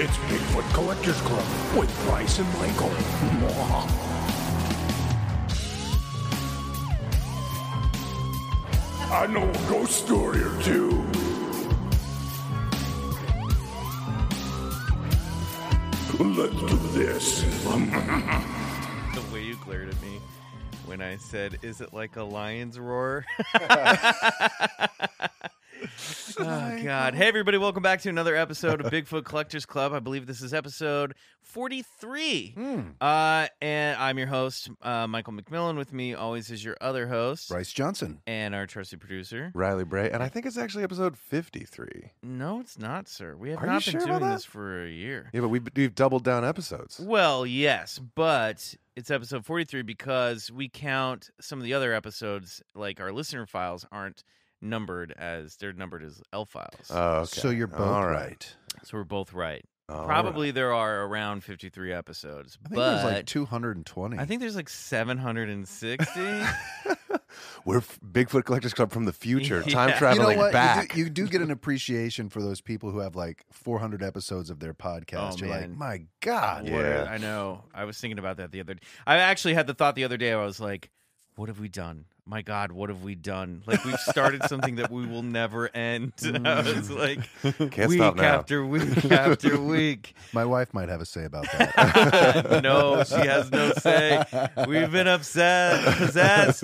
It's Bigfoot Collectors Club with Bryce and Michael. I know a ghost story or two. Let's do this. the way you glared at me when I said, "Is it like a lion's roar?" oh God! Hey everybody, welcome back to another episode of Bigfoot Collectors Club. I believe this is episode forty-three. Uh, and I'm your host, uh, Michael McMillian. With me always is your other host, Bryce Johnson. and our trusted producer. Riley Bray, and I think it's actually episode 53. No, it's not, sir. We have Are you not been sure about doing that? this for a year. Yeah, but we, we've doubled down episodes. Well, yes, but it's episode 43 because we count some of the other episodes, like our listener files, aren't numbered as they're numbered as L files. Oh, okay. So you're both All right. so we're both right. All Probably there are around 53 episodes, I think but there's like 220. I think there's like 760. We're Bigfoot Collectors Club from the future, Yeah. time You know you traveling know back. You, do, you do get an appreciation for those people who have like 400 episodes of their podcast. Oh, You're like, man. my God. Yeah. Word. I know. I was thinking about that the other day. I actually had the thought the other day. I was like, what have we done? My God, what have we done? Like we've started something that we will never end. I was like, Can't week stop now. after week after week. My wife might have a say about that. no, she has no say. We've been upset, possessed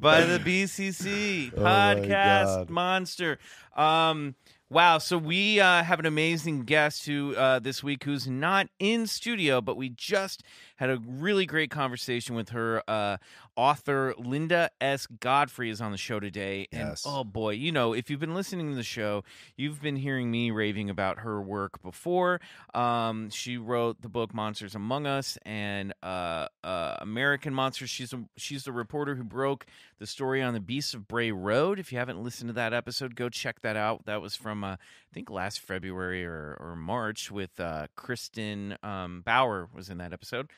by the BCC Oh podcast monster. Um, wow. So we uh, have an amazing guest who uh, this week who's not in studio, but we just had a really great conversation with her. Uh, author Linda S. Godfrey is on the show today, and Yes. oh boy, you know if you've been listening to the show, you've been hearing me raving about her work before. Um, she wrote the book Monsters Among Us and uh, uh, American Monsters. She's a, she's the reporter who broke the story on the Beasts of Bray Road. If you haven't listened to that episode, go check that out. That was from uh, I think last February or, or March with uh, Kristen um, Bauer was in that episode.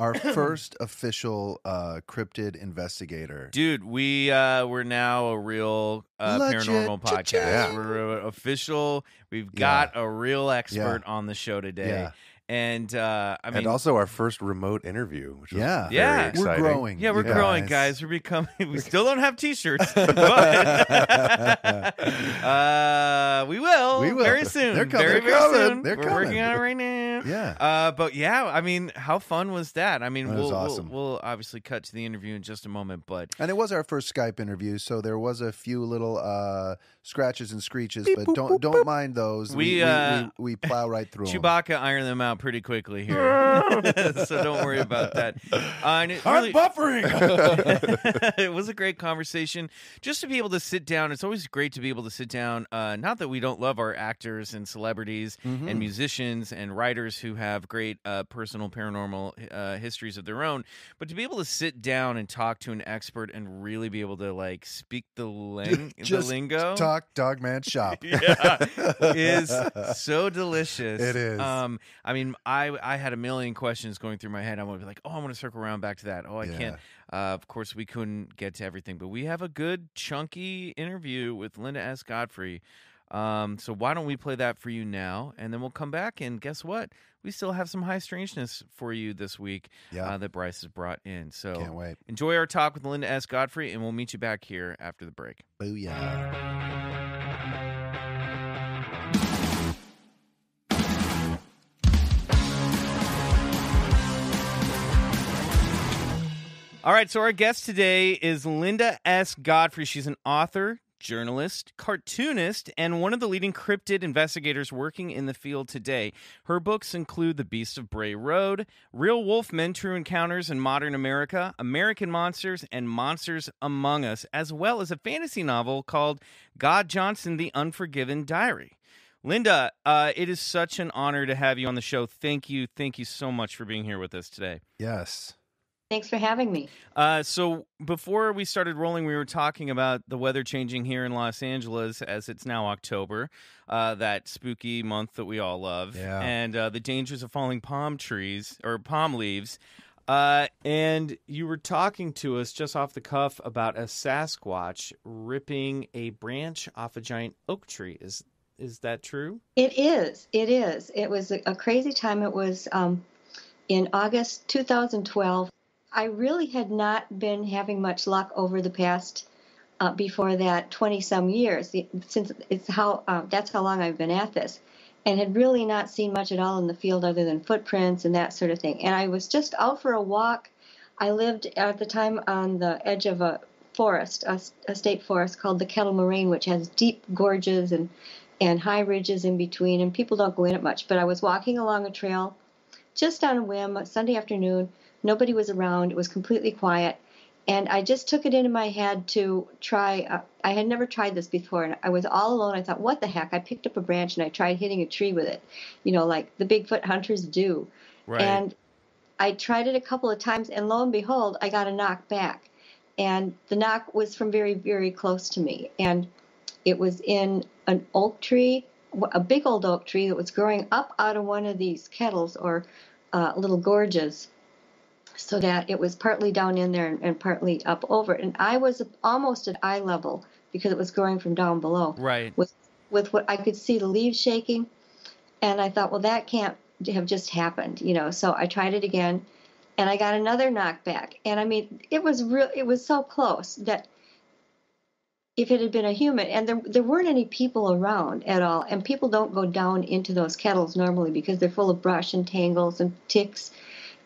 Our first official uh, cryptid investigator. Dude, we uh we're now a real uh, Legit. paranormal podcast. Cha-ching. We're official. We've got a real expert Yeah. on the show today. Yeah. And uh I mean and also our first remote interview, which was Yeah. very Yeah. exciting. We're growing. yeah, we're you growing, guys. We're becoming. We still don't have T-shirts, but uh, we will. We will. very soon. They're coming. Very, They're very coming. soon. They're we're working on it right now. Yeah. Uh, but yeah, I mean, how fun was that? I mean, That we'll, was we'll- awesome. we'll obviously cut to the interview in just a moment, but And it was our first Skype interview, so there was a few little uh, scratches and screeches, Beep, but boop, don't boop, don't mind those. We, we, uh, we, we plow right through 'em. Chewbacca ironed them out pretty quickly here, so don't worry about that. Uh, and it really- buffering. it was a great conversation just to be able to sit down. It's always great to be able to sit down. Uh, not that we don't love our actors and celebrities Mm-hmm. and musicians and writers who have great uh, personal paranormal uh, histories of their own, but to be able to sit down and talk to an expert and really be able to like speak the, ling- the lingo. Talk Dogman Shop. yeah, is so delicious. It is. Um, I mean, I I had a million questions going through my head. I want to be like, oh, I want to circle around back to that. Oh, I Yeah. can't. Uh, of course, we couldn't get to everything, but we have a good chunky interview with Linda S. Godfrey. Um, so why don't we play that for you now, and then we'll come back and guess what? We still have some high strangeness for you this week Yeah. uh, that Bryce has brought in. So Can't wait. enjoy our talk with Linda S. Godfrey, and we'll meet you back here after the break. Booyah. All right, so our guest today is Linda S. Godfrey. She's an author, journalist, cartoonist, and one of the leading cryptid investigators working in the field today. Her books include The Beast of Bray Road, Real Wolfmen True Encounters in Modern America, American Monsters, and Monsters Among Us, as well as a fantasy novel called God Johnson The Unforgiven Diary. Linda, uh, it is such an honor to have you on the show. Thank you. Thank you so much for being here with us today. Yes. Thanks for having me. Uh, so before we started rolling, we were talking about the weather changing here in Los Angeles as it's now October, uh, that spooky month that we all love, Yeah. and uh, the dangers of falling palm trees or palm leaves. Uh, and you were talking to us just off the cuff about a Sasquatch ripping a branch off a giant oak tree. Is is that true? It is. It is. It was a, a crazy time. It was um, in August 2012. I really had not been having much luck over the past uh, before that 20 some years since it's how uh, that's how long I've been at this and had really not seen much at all in the field other than footprints and that sort of thing. And I was just out for a walk. I lived at the time on the edge of a forest, a, a state forest called the Kettle Moraine, which has deep gorges and and high ridges in between, and people don't go in it much. But I was walking along a trail just on a whim, Sunday afternoon. Nobody was around. It was completely quiet. And I just took it into my head to try. Uh, I had never tried this before, and I was all alone. I thought, what the heck? I picked up a branch and I tried hitting a tree with it, you know, like the Bigfoot hunters do. Right. And I tried it a couple of times, and lo and behold, I got a knock back. And the knock was from very, very close to me. And it was in an oak tree, a big old oak tree that was growing up out of one of these kettles or uh, little gorges, so that it was partly down in there and, and partly up over. And I was almost at eye level because it was growing from down below. Right. With with what I could see the leaves shaking, and I thought, well, that can't have just happened, you know. So I tried it again, and I got another knockback. And I mean, it was real. It was so close that if it had been a human and there, there weren't any people around at all and people don't go down into those kettles normally because they're full of brush and tangles and ticks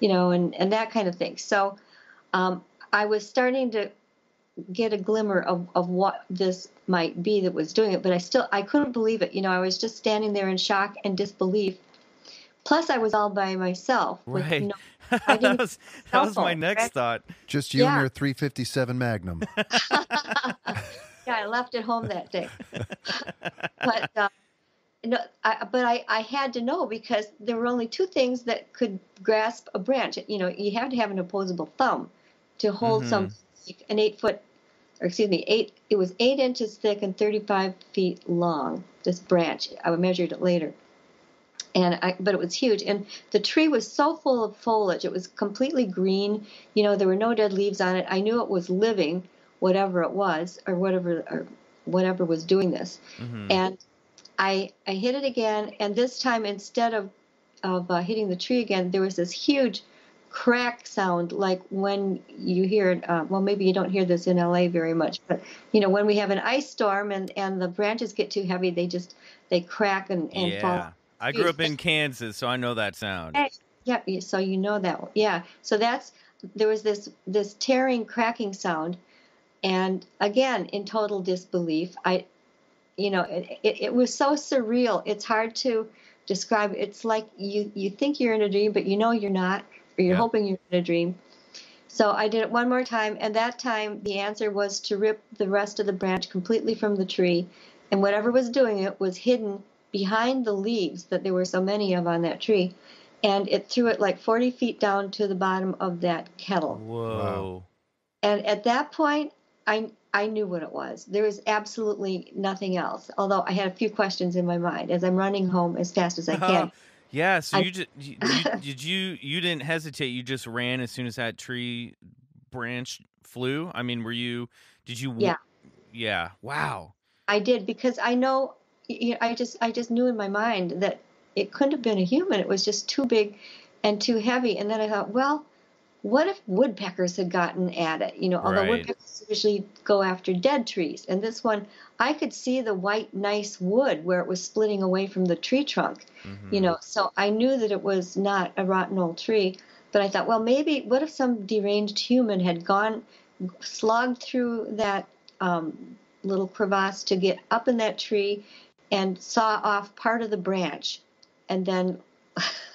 you know and, and that kind of thing so um, i was starting to get a glimmer of, of what this might be that was doing it but i still i couldn't believe it you know i was just standing there in shock and disbelief plus i was all by myself right no, that was, that was my next right? thought Just you Yeah. and your 357 Magnum. yeah, I left it home that day. but uh, no, I, but I, I had to know because there were only two things that could grasp a branch. You know, you had to have an opposable thumb to hold Mhm. some an eight foot, or excuse me, eight. It was eight inches thick and thirty five feet long. This branch, I measured it later. And I, but it was huge, and the tree was so full of foliage. It was completely green. You know, there were no dead leaves on it. I knew it was living, whatever it was, or whatever, or whatever was doing this. Mhm. And I I hit it again, and this time instead of of uh, hitting the tree again, there was this huge crack sound, like when you hear it. Uh, well, maybe you don't hear this in LA very much, but you know when we have an ice storm and and the branches get too heavy, they just they crack and, and fall. yeah. I grew up in Kansas, so I know that sound. Yeah, so you know that. one. Yeah. So that's there was this this tearing, cracking sound, and again in total disbelief. I, you know, it, it, it was so surreal. It's hard to describe. It's like you you think you're in a dream, but you know you're not, or you're Yep. hoping you're in a dream. So I did it one more time, and that time the answer was to rip the rest of the branch completely from the tree, and whatever was doing it was hidden behind the leaves that there were so many of on that tree, and it threw it like 40 feet down to the bottom of that kettle. Whoa. And at that point, I I knew what it was. There was absolutely nothing else. Although I had a few questions in my mind as I'm running home as fast as I can. yeah, so I- you just you, you, did you you didn't hesitate. You just ran as soon as that tree branch flew. I mean, were you did you Yeah. Yeah. Wow. I did because I know you know, I just I just knew in my mind that it couldn't have been a human. It was just too big and too heavy. And then I thought, well, what if woodpeckers had gotten at it? You know, although Right. woodpeckers usually go after dead trees, and this one I could see the white nice wood where it was splitting away from the tree trunk. Mhm. You know, so I knew that it was not a rotten old tree. But I thought, well, maybe what if some deranged human had gone slogged through that um, little crevasse to get up in that tree and saw off part of the branch and then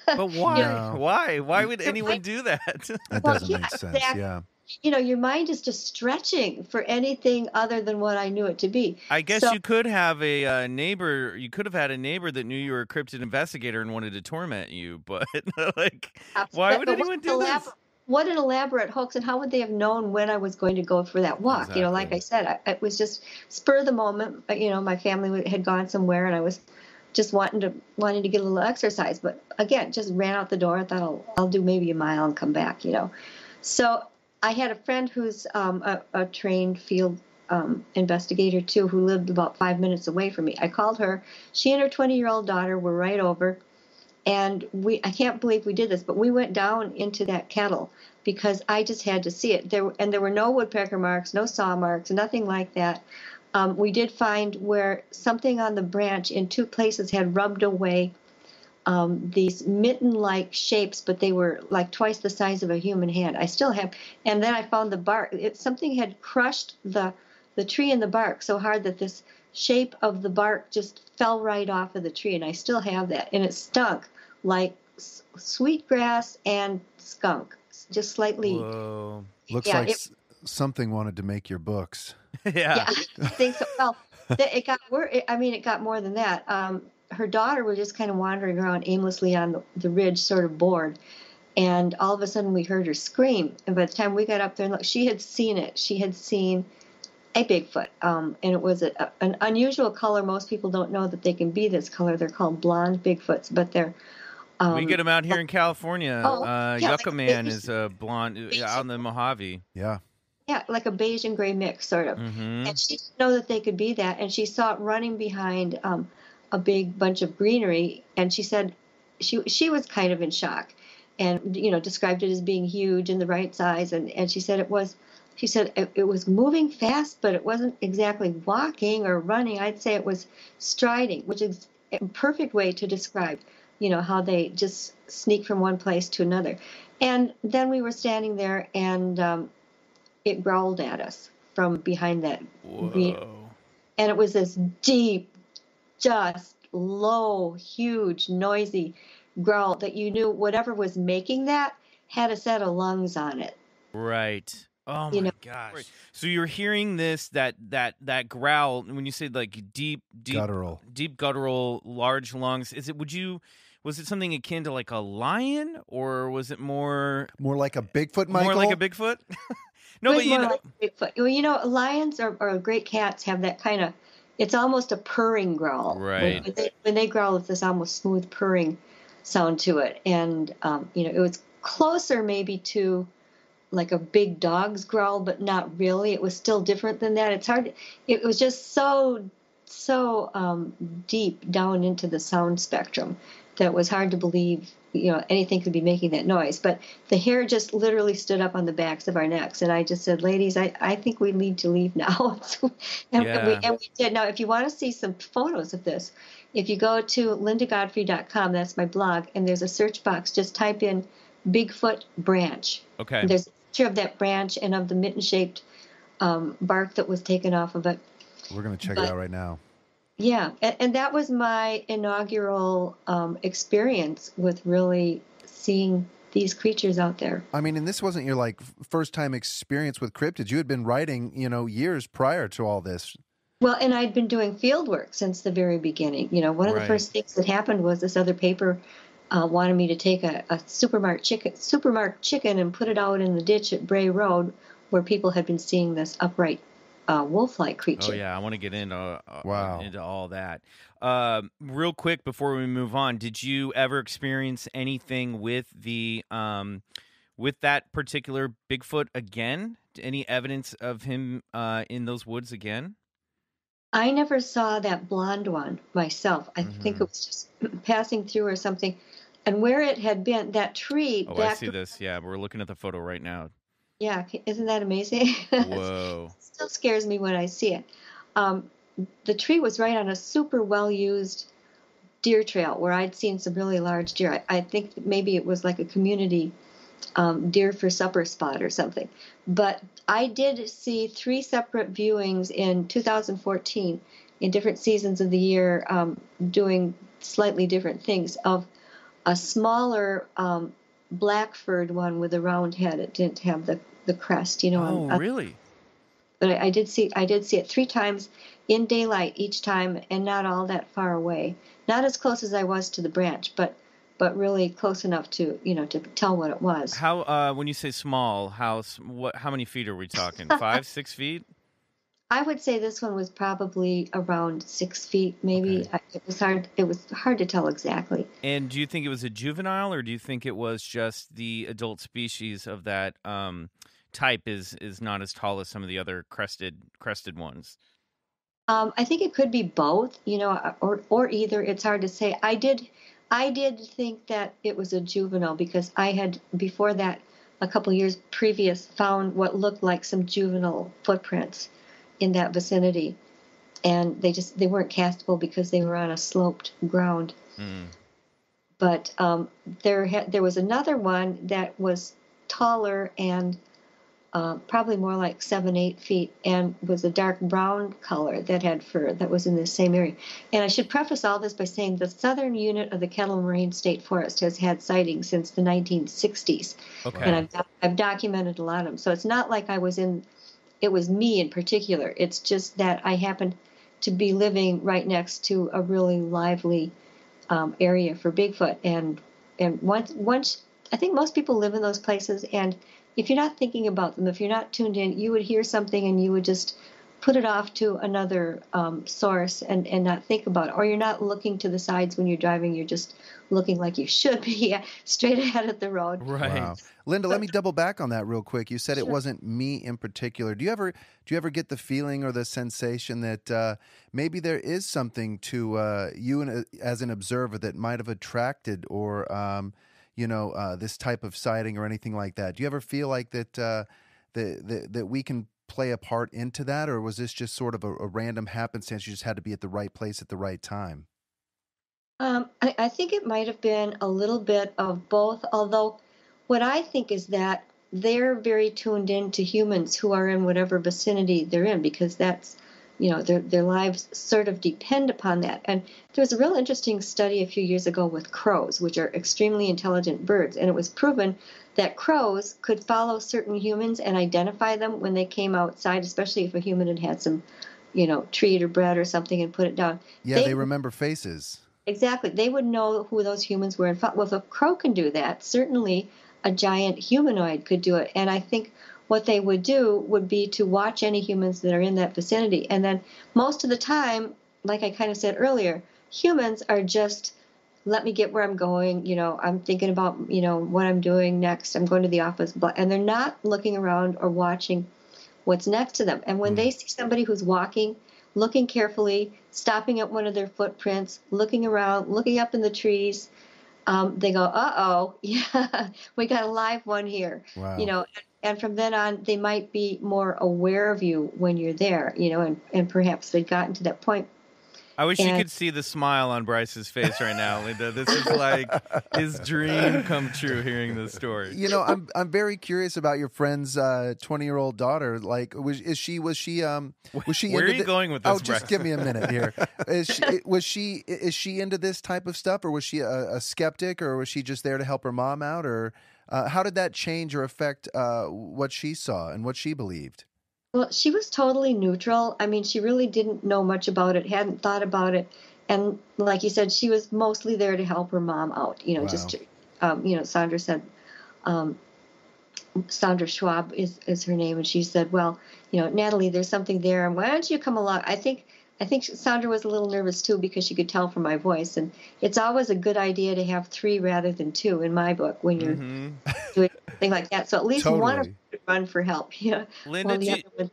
But why? Yeah. Why? Why would anyone I- do that? That Well, doesn't yeah, make sense. exactly. Yeah. you know your mind is just stretching for anything other than what i knew it to be I guess So- you could have a uh, neighbor. You could have had a neighbor that knew you were a cryptid investigator and wanted to torment you. But like, why would But what anyone an do this? What an elaborate hoax, and how would they have known when I was going to go for that walk? You know, like I said, I, it was just spur of the moment. You know, my family had gone somewhere, and I was just wanting to wanting to get a little exercise. But again, just ran out the door. I thought I'll, I'll do maybe a mile and come back, you know. So I had a friend who's um, a, a trained field um, investigator too, who lived about five minutes away from me. I called her. She and her 20 year old daughter were right over, and we I can't believe we did this, but we went down into that kettle because I just had to see it. There and there were no woodpecker marks, no saw marks, nothing like that. Um, we did find where something on the branch in two places had rubbed away um, these mitten-like shapes, but they were like twice the size of a human hand. I still have, and then I found the bark. It, something had crushed the the tree and the bark so hard that this shape of the bark just fell right off of the tree, and I still have that, and it stunk like s- sweetgrass and skunk, just slightly. Whoa. Looks Yeah, like it- s- something wanted to make your books. yeah. yeah, I think so. Well, it got worse. I mean, it got more than that. Um, her daughter was just kind of wandering around aimlessly on the, the ridge, sort of bored. And all of a sudden, we heard her scream. And by the time we got up there and looked, she had seen it. She had seen a Bigfoot. Um, and it was a, a- an unusual color. Most people don't know that they can be this color. They're called blonde Bigfoots, but they're. Um, we get them out here in California. Oh, uh, yeah, Yucca a Man is a blonde out in the Mojave. Yeah. Yeah, like a beige and gray mix, sort of. hmm and she didn't know that they could be that and she saw it running behind um, a big bunch of greenery and she said she she was kind of in shock and you know described it as being huge and the right size and, and she said it was she said it, it was moving fast but it wasn't exactly walking or running. I'd say it was striding which is a perfect way to describe you know how they just sneak from one place to another. And then we were standing there and um, it growled at us from behind that Whoa. and it was this deep, just low, huge, noisy growl that you knew whatever was making that had a set of lungs on it. Right. Oh You my know- gosh. So you're hearing this that that that growl when you say like deep deep Guttural. deep guttural large lungs. Is it would you was it something akin to like a lion or was it more More like a Bigfoot, Michael. more like a Bigfoot? no, but you know like Well, you know, lions or, or great cats have that kind of. It's almost a purring growl. Right. When, they, when they growl, it's this almost smooth purring sound to it, and um, you know, it was closer maybe to like a big dog's growl, but not really. It was still different than that. It's hard. It was just so so um, deep down into the sound spectrum that was hard to believe you know anything could be making that noise. But the hair just literally stood up on the backs of our necks, and I just said, "Ladies, I, I think we need to leave now." and, and we, Yeah. and we did. Now, if you want to see some photos of this, if you go to lindagodfrey.com, that's my blog, and there's a search box. Just type in Bigfoot branch. Okay. There's a picture of that branch and of the mitten-shaped um, bark that was taken off of it. We're gonna check but- it out right now. Yeah, and, and that was my inaugural um, experience with really seeing these creatures out there. I mean, and this wasn't your like first time experience with cryptids. You had been writing, you know, years prior to all this. Well, and I'd been doing field work since the very beginning. You know, one of Right. the first things that happened was this other paper uh, wanted me to take a, a supermarket chicken, supermarket chicken and put it out in the ditch at Bray Road, where people had been seeing this upright uh, wolf-like creature. Oh yeah, I want to get into uh, Wow. into all that. Um, real quick before we move on, did you ever experience anything with the um, with that particular Bigfoot again? Any evidence of him uh, in those woods again? I never saw that blonde one myself. I think Mhm. it was just passing through or something. And where it had been, that tree Oh, I see this. Yeah, we're looking at the photo right now. Yeah, isn't that amazing? Whoa. still scares me when I see it. Um, the tree was right on a super well used deer trail where I'd seen some really large deer. I, I think maybe it was like a community um, deer for supper spot or something. But I did see three separate viewings in 2014 in different seasons of the year um, doing slightly different things of a smaller um, black furred one with a round head. It didn't have the, the crest, you know. Oh, on- really? but I, I did see I did see it three times in daylight each time, and not all that far away. Not as close as I was to the branch, but but really close enough to you know to tell what it was. How uh, when you say small, how what? How many feet are we talking? Five, six feet? I would say this one was probably around six feet, maybe. I, it was hard. It was hard to tell exactly. And do you think it was a juvenile, or do you think it was just the adult species of that um, type is is not as tall as some of the other crested crested ones? Um, I think it could be both, you know, or or either. It's hard to say. I did, I did think that it was a juvenile because I had before that, a couple years previous, found what looked like some juvenile footprints in that vicinity, and they just they weren't castable because they were on a sloped ground. Mm. But um, there ha- there was another one that was taller and uh, probably more like seven, eight feet, and was a dark brown color that had fur that was in the same area. And I should preface all this by saying the southern unit of the Kettle Moraine State Forest has had sightings since the 1960s, Okay. and I've, I've documented a lot of them. So it's not like I was in, it was me in particular. It's just that I happened to be living right next to a really lively um, area for Bigfoot, and and once once I think most people live in those places, and if you're not thinking about them, if you're not tuned in, you would hear something and you would just put it off to another um, source and, and not think about it. Or you're not looking to the sides when you're driving, you're just looking like you should be straight ahead of the road. Right. Wow. Linda, let me double back on that real quick. You said it wasn't me in particular. Do you ever do you ever get the feeling or the sensation that uh, maybe there is something to uh, you and as an observer that might have attracted or um, you know uh, this type of sighting or anything like that? Do you ever feel like that uh, that, that that we can play a part into that, or was this just sort of a, a random happenstance? You just had to be at the right place at the right time. Um, I, I think it might have been a little bit of both, although what I think is that they're very tuned in to humans who are in whatever vicinity they're in because that's, you know, their, their lives sort of depend upon that. And there was a real interesting study a few years ago with crows, which are extremely intelligent birds, and it was proven that crows could follow certain humans and identify them when they came outside, especially if a human had had some, you know, treat or bread or something and put it down. Yeah, They- they remember faces. Exactly. They would know who those humans were. Fact, well, if a crow can do that, certainly a giant humanoid could do it. And I think what they would do would be to watch any humans that are in that vicinity. And then most of the time, like I kind of said earlier, humans are just let me get where I'm going. You know, I'm thinking about, you know, what I'm doing next. I'm going to the office. But, and they're not looking around or watching what's next to them. And when they see somebody who's walking, looking carefully, stopping at one of their footprints, looking around, looking up in the trees, um, they go, "Uh oh, yeah, we got a live one here." Wow. You know, and from then on, they might be more aware of you when you're there. You know, and and perhaps they've gotten to that point. I wish you could see the smile on Bryce's face right now, Linda. This is like his dream come true hearing this story. you know, I'm I'm very curious about your friend's twenty year old daughter. Like, was is she was she um was she Where are you thi- going with this? Oh, this, just give me a minute here. Is she, was she is she into this type of stuff, or was she a, a skeptic, or was she just there to help her mom out, or uh, how did that change or affect uh, what she saw and what she believed? Well, she was totally neutral. I mean, she really didn't know much about it, hadn't thought about it, and like you said, she was mostly there to help her mom out. You know, just to, um, you know, Sandra said, um, Sandra Schwab is is her name, and she said, "Well, you know, Natalie, there's something there, and why don't you come along?" I think. I think Sandra was a little nervous too because she could tell from my voice, and it's always a good idea to have three rather than two in my book when you're Mhm. doing something like that. So at least one of them would run for help. Yeah. Linda, do you, other one,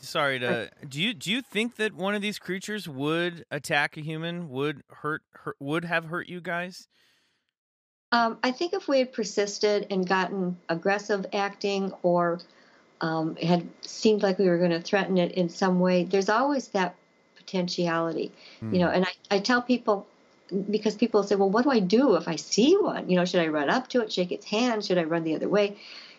sorry to do you do you think that one of these creatures would attack a human? Would hurt, hurt would have hurt you guys? Um, I think if we had persisted and gotten aggressive acting or um, had seemed like we were going to threaten it in some way, there's always that potentiality, you know. And I, I tell people because people say, well, what do I do if I see one? You know, should I run up to it, shake its hand? Should I run the other way?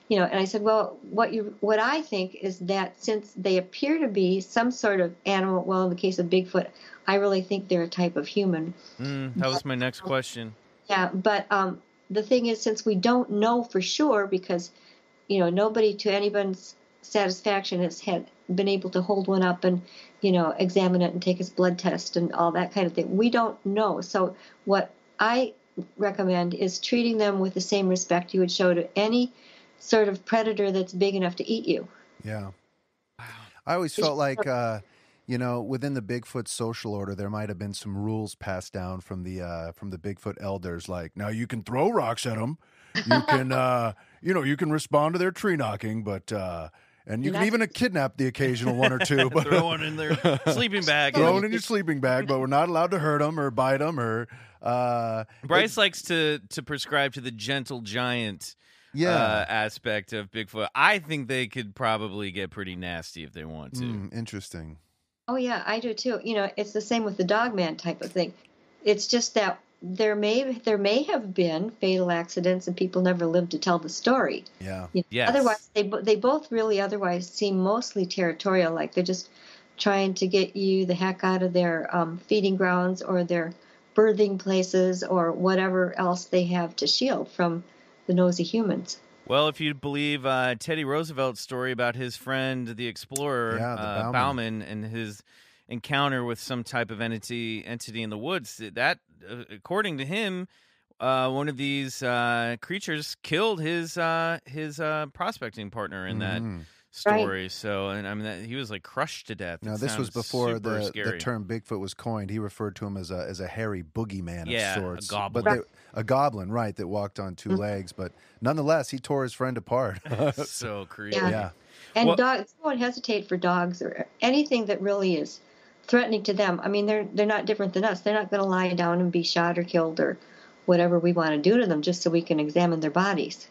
You know, and I said, well, what you what I think is that since they appear to be some sort of animal, well, in the case of Bigfoot, I really think they're a type of human. Mm, that was my next question. Yeah, but um, the thing is, since we don't know for sure, because you know nobody to anyone's satisfaction has had been able to hold one up and you know examine it and take his blood test and all that kind of thing. We don't know. So what I recommend is treating them with the same respect you would show to any sort of predator that's big enough to eat you. Yeah. I always felt like, uh, you know, within the Bigfoot social order, there might have been some rules passed down from the uh, from the Bigfoot elders, like Now you can throw rocks at them. You can, uh, you know, you can respond to their tree knocking, but uh, and you And can even that's- kidnap the occasional one or two. But Throw one in their sleeping bag. throw it in your sleeping bag, but we're not allowed to hurt them or bite them or. Uh, Bryce likes to to prescribe to the gentle giant yeah. uh, aspect of Bigfoot. I think they could probably get pretty nasty if they want to. Mm, interesting. Oh yeah, I do too. You know, it's the same with the dogman type of thing. It's just that there may there may have been fatal accidents and people never lived to tell the story. Yeah. You know, Yes. Otherwise, they they both really otherwise seem mostly territorial, like they're just trying to get you the heck out of their um, feeding grounds or their birthing places or whatever else they have to shield from the nosy humans. Well, if you believe uh, Teddy Roosevelt's story about his friend, the explorer Yeah, the uh, Bauman. Bauman, and his encounter with some type of entity entity in the woods, that, according to him, uh, one of these uh, creatures killed his uh, his uh, prospecting partner in that Mhm. story. So, and I mean, that, he was like crushed to death. Now It this was before super the, the term Bigfoot was coined. He referred to him as a as a hairy boogeyman Yeah, a of sorts. goblin. But they, a goblin, right, that walked on 2 legs. But nonetheless, he tore his friend apart. so creepy. Yeah. yeah. And Well- dogs don't hesitate for dogs or anything that really is threatening to them. I mean, they're they're not different than us. They're not going to lie down and be shot or killed or whatever we want to do to them just so we can examine their bodies.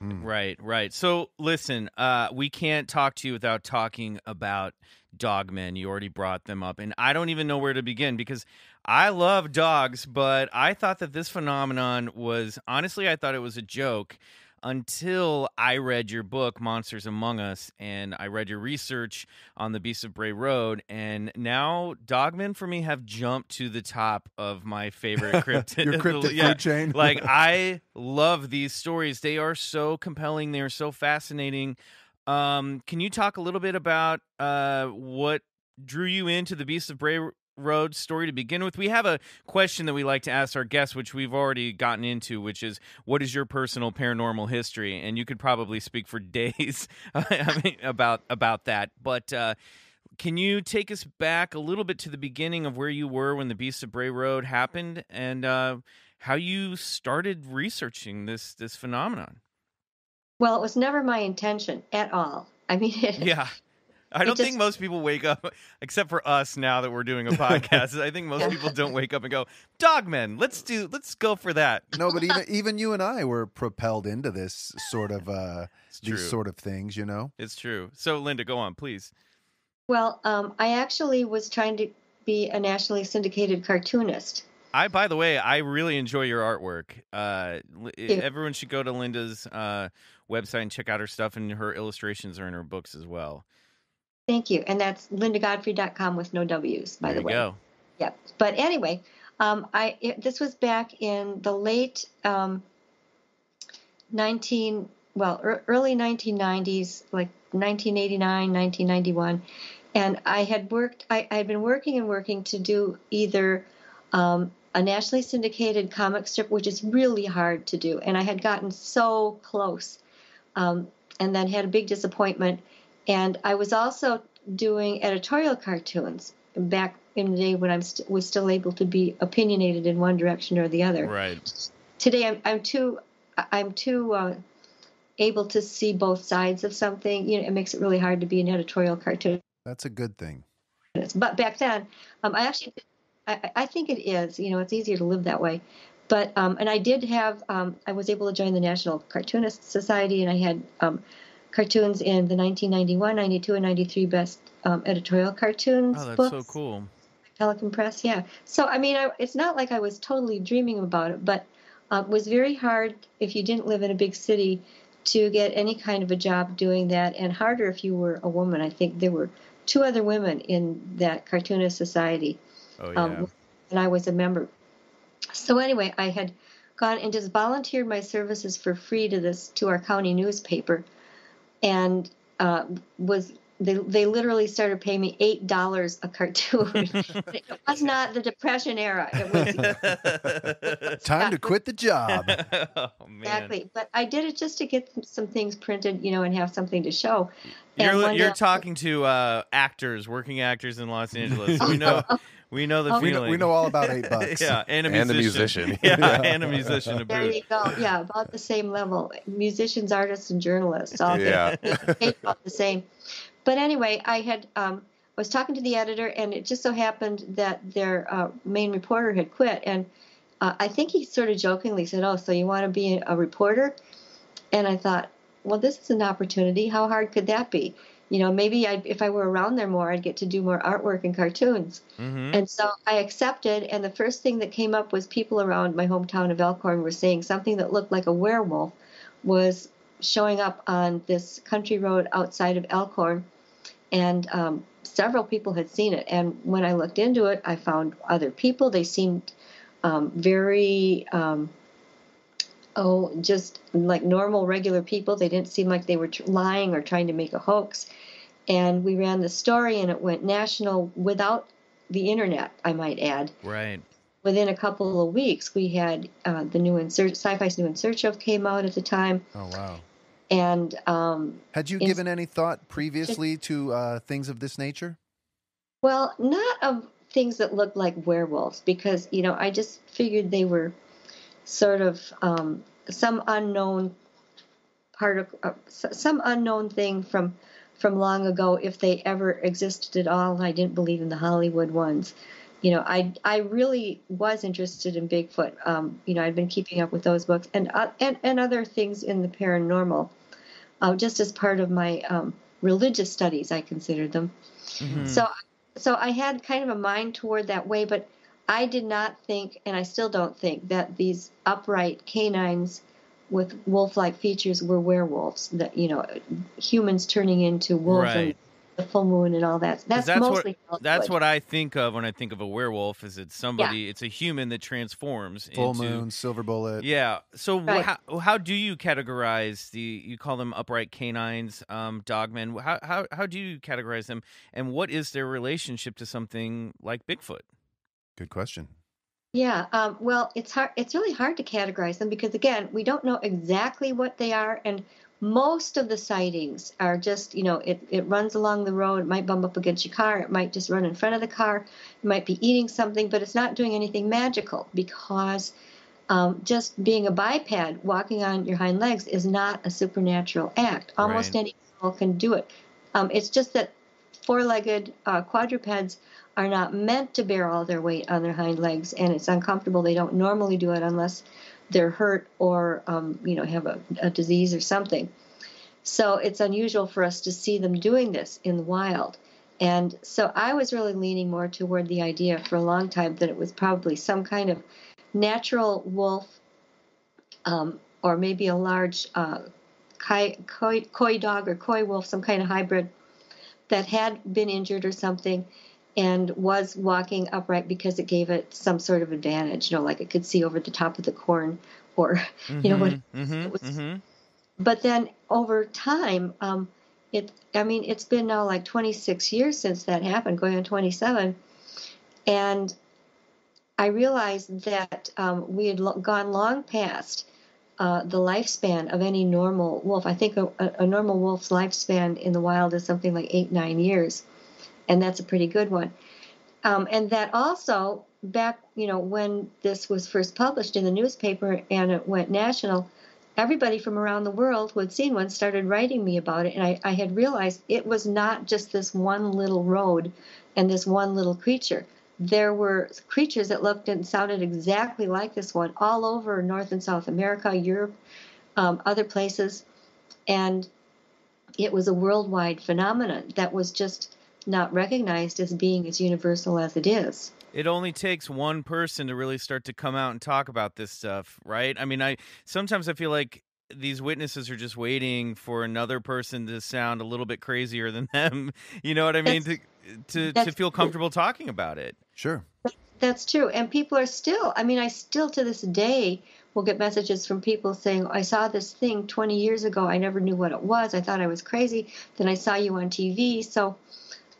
Right, right. So listen, uh, we can't talk to you without talking about dogmen. You already brought them up, and I don't even know where to begin because I love dogs, but I thought that this phenomenon was honestly, I thought it was a joke until I read your book, Monsters Among Us, and I read your research on the Beasts of Bray Road, and now dogmen for me have jumped to the top of my favorite cryptid. Your cryptid yeah, food chain. like I love these stories. They are so compelling. They are so fascinating. Um, can you talk a little bit about uh, what drew you into the Beast of Bray Road story to begin with? We have a question that we like to ask our guests, which we've already gotten into, which is, "What is your personal paranormal history?" And you could probably speak for days I mean, about about that, but. Uh, can you take us back a little bit to the beginning of where you were when the Beast of Bray Road happened, and uh, how you started researching this this phenomenon? Well, it was never my intention at all. I mean, it, Yeah. I don't think most people wake up, except for us now that we're doing a podcast. I think most Yeah. people don't wake up and go, "Dogmen, let's do, let's go for that." No, but even even you and I were propelled into this sort of uh, these sort of things. You know. It's true. So, Linda, go on, please. well, um, I actually was trying to be a nationally syndicated cartoonist. I, by the way, I really enjoy your artwork. Uh, li- everyone should go to Linda's uh, website and check out her stuff, and her illustrations are in her books as well. Thank you. And that's lindagodfrey.com with no W's, by there the you way. go. Yep. But anyway, um, I it, this was back in the late um, 19 well er, early 1990s, like 1989, 1991, and I had worked. I, I had been working and working to do either um, a nationally syndicated comic strip, which is really hard to do, and I had gotten so close, um, and then had a big disappointment. And I was also doing editorial cartoons back in the day when I st- was still able to be opinionated in one direction or the other. Right. Today, I'm, I'm too, I'm too uh, able to see both sides of something. You know, it makes it really hard to be an editorial cartoon. That's a good thing. But back then, um, I actually, I, I think it is. You know, it's easier to live that way. But um, and I did have, um, I was able to join the National Cartoonist Society, and I had um, cartoons in the 1991, 92, and 93 best um, editorial cartoons. Oh, that's books. so cool. Pelican Press, yeah. So I mean, I, it's not like I was totally dreaming about it, but uh, it was very hard if you didn't live in a big city to get any kind of a job doing that, and harder if you were a woman. I think there were two other women in that cartoonist society, Oh yeah. um, and I was a member. So anyway, I had gone and just volunteered my services for free to this to our county newspaper, and uh, was they they literally started paying me eight dollars a cartoon. it was not the depression era. It was Time to quit the job. oh man. exactly, but I did it just to get some things printed, you know, and have something to show. You're you're day- talking to uh, actors, working actors in Los Angeles. We know we know the Oh. We feeling. know, we know all about eight bucks. yeah, and a And a musician. musician. yeah, and a musician to There boot. you go. Yeah, about the same level. Musicians, artists, and journalists all Yeah. get paid about the same. But anyway, I had um, was talking to the editor, and it just so happened that their uh, main reporter had quit, and uh, I think he sort of jokingly said, "Oh, so you want to be a reporter?" And I thought, well, this is an opportunity. How hard could that be? You know, maybe I'd, if I were around there more, I'd get to do more artwork and cartoons. hmm And so I accepted, and the first thing that came up was people around my hometown of Elkhorn were saying something that looked like a werewolf was showing up on this country road outside of Elkhorn, and um, several people had seen it. And when I looked into it, I found other people. They seemed um, very, um, oh, just like normal, regular people. They didn't seem like they were lying or trying to make a hoax. And we ran the story, and it went national without the internet, I might add. Right. Within a couple of weeks, we had uh, the new in search, sci-fi's new in search of came out at the time, Oh wow. and um, Had you given any thought previously to uh, things of this nature? well, not of things that looked like werewolves, because you know I just figured they were sort of um, some unknown particle, uh, some unknown thing from from long ago, if they ever existed at all. I didn't believe in the Hollywood ones. You know, I I really was interested in Bigfoot. Um, you know, I'd been keeping up with those books and uh, and and other things in the paranormal, uh, just as part of my um, religious studies. I considered them. Mhm. So, so I had kind of a mind toward that way, but I did not think, and I still don't think, that these upright canines with wolf-like features were werewolves. That you know, humans turning into wolves and the full moon and all that. That's, that's what- mostly That's what I think of when I think of a werewolf. Is it's somebody? It's a human that transforms Full into. moon, silver bullet. Yeah. So wh- Right. how how do you categorize the? You call them upright canines, um, dogmen. How how how do you categorize them? And what is their relationship to something like Bigfoot? Good question. Yeah, um, well, it's hard. It's really hard to categorize them because again, we don't know exactly what they are, and most of the sightings are just, you know, it, it runs along the road. It might bump up against your car. It might just run in front of the car. It might be eating something, but it's not doing anything magical because um, just being a biped, walking on your hind legs, is not a supernatural act. Almost Right. any animal can do it. Um, it's just that four-legged uh, quadrupeds are not meant to bear all their weight on their hind legs, and it's uncomfortable. They don't normally do it unless they're hurt or um, you know have a, a disease or something. So it's unusual for us to see them doing this in the wild. And so I was really leaning more toward the idea for a long time that it was probably some kind of natural wolf um, or maybe a large uh, koi, koi, coydog or coywolf, some kind of hybrid that had been injured or something and was walking upright because it gave it some sort of advantage, you know, like it could see over the top of the corn or, you know, what. Mm-hmm. it was- mm-hmm. But then over time, um, it, I mean, it's been now like 26 years since that happened, going on 27. And I realized that um, we had lo- gone long past uh, the lifespan of any normal wolf. I think a, a a normal wolf's lifespan in the wild is something like eight, nine years, and that's a pretty good one. Um, and that also, back, you know, when this was first published in the newspaper and it went national, everybody from around the world who had seen one started writing me about it. And I, I had realized it was not just this one little road and this one little creature. There were creatures that looked and sounded exactly like this one all over North and South America, Europe, um, other places. And it was a worldwide phenomenon that was just not recognized as being as universal as it is. It only takes one person to really start to come out and talk about this stuff, right? I mean, I sometimes I feel like these witnesses are just waiting for another person to sound a little bit crazier than them. You know what I mean? To to to that's feel true. comfortable talking about it. Sure. That's true. And people are still, I mean, I still to this day will get messages from people saying, I saw this thing 20 years ago. I never knew what it was. I thought I was crazy. Then I saw you on TV. So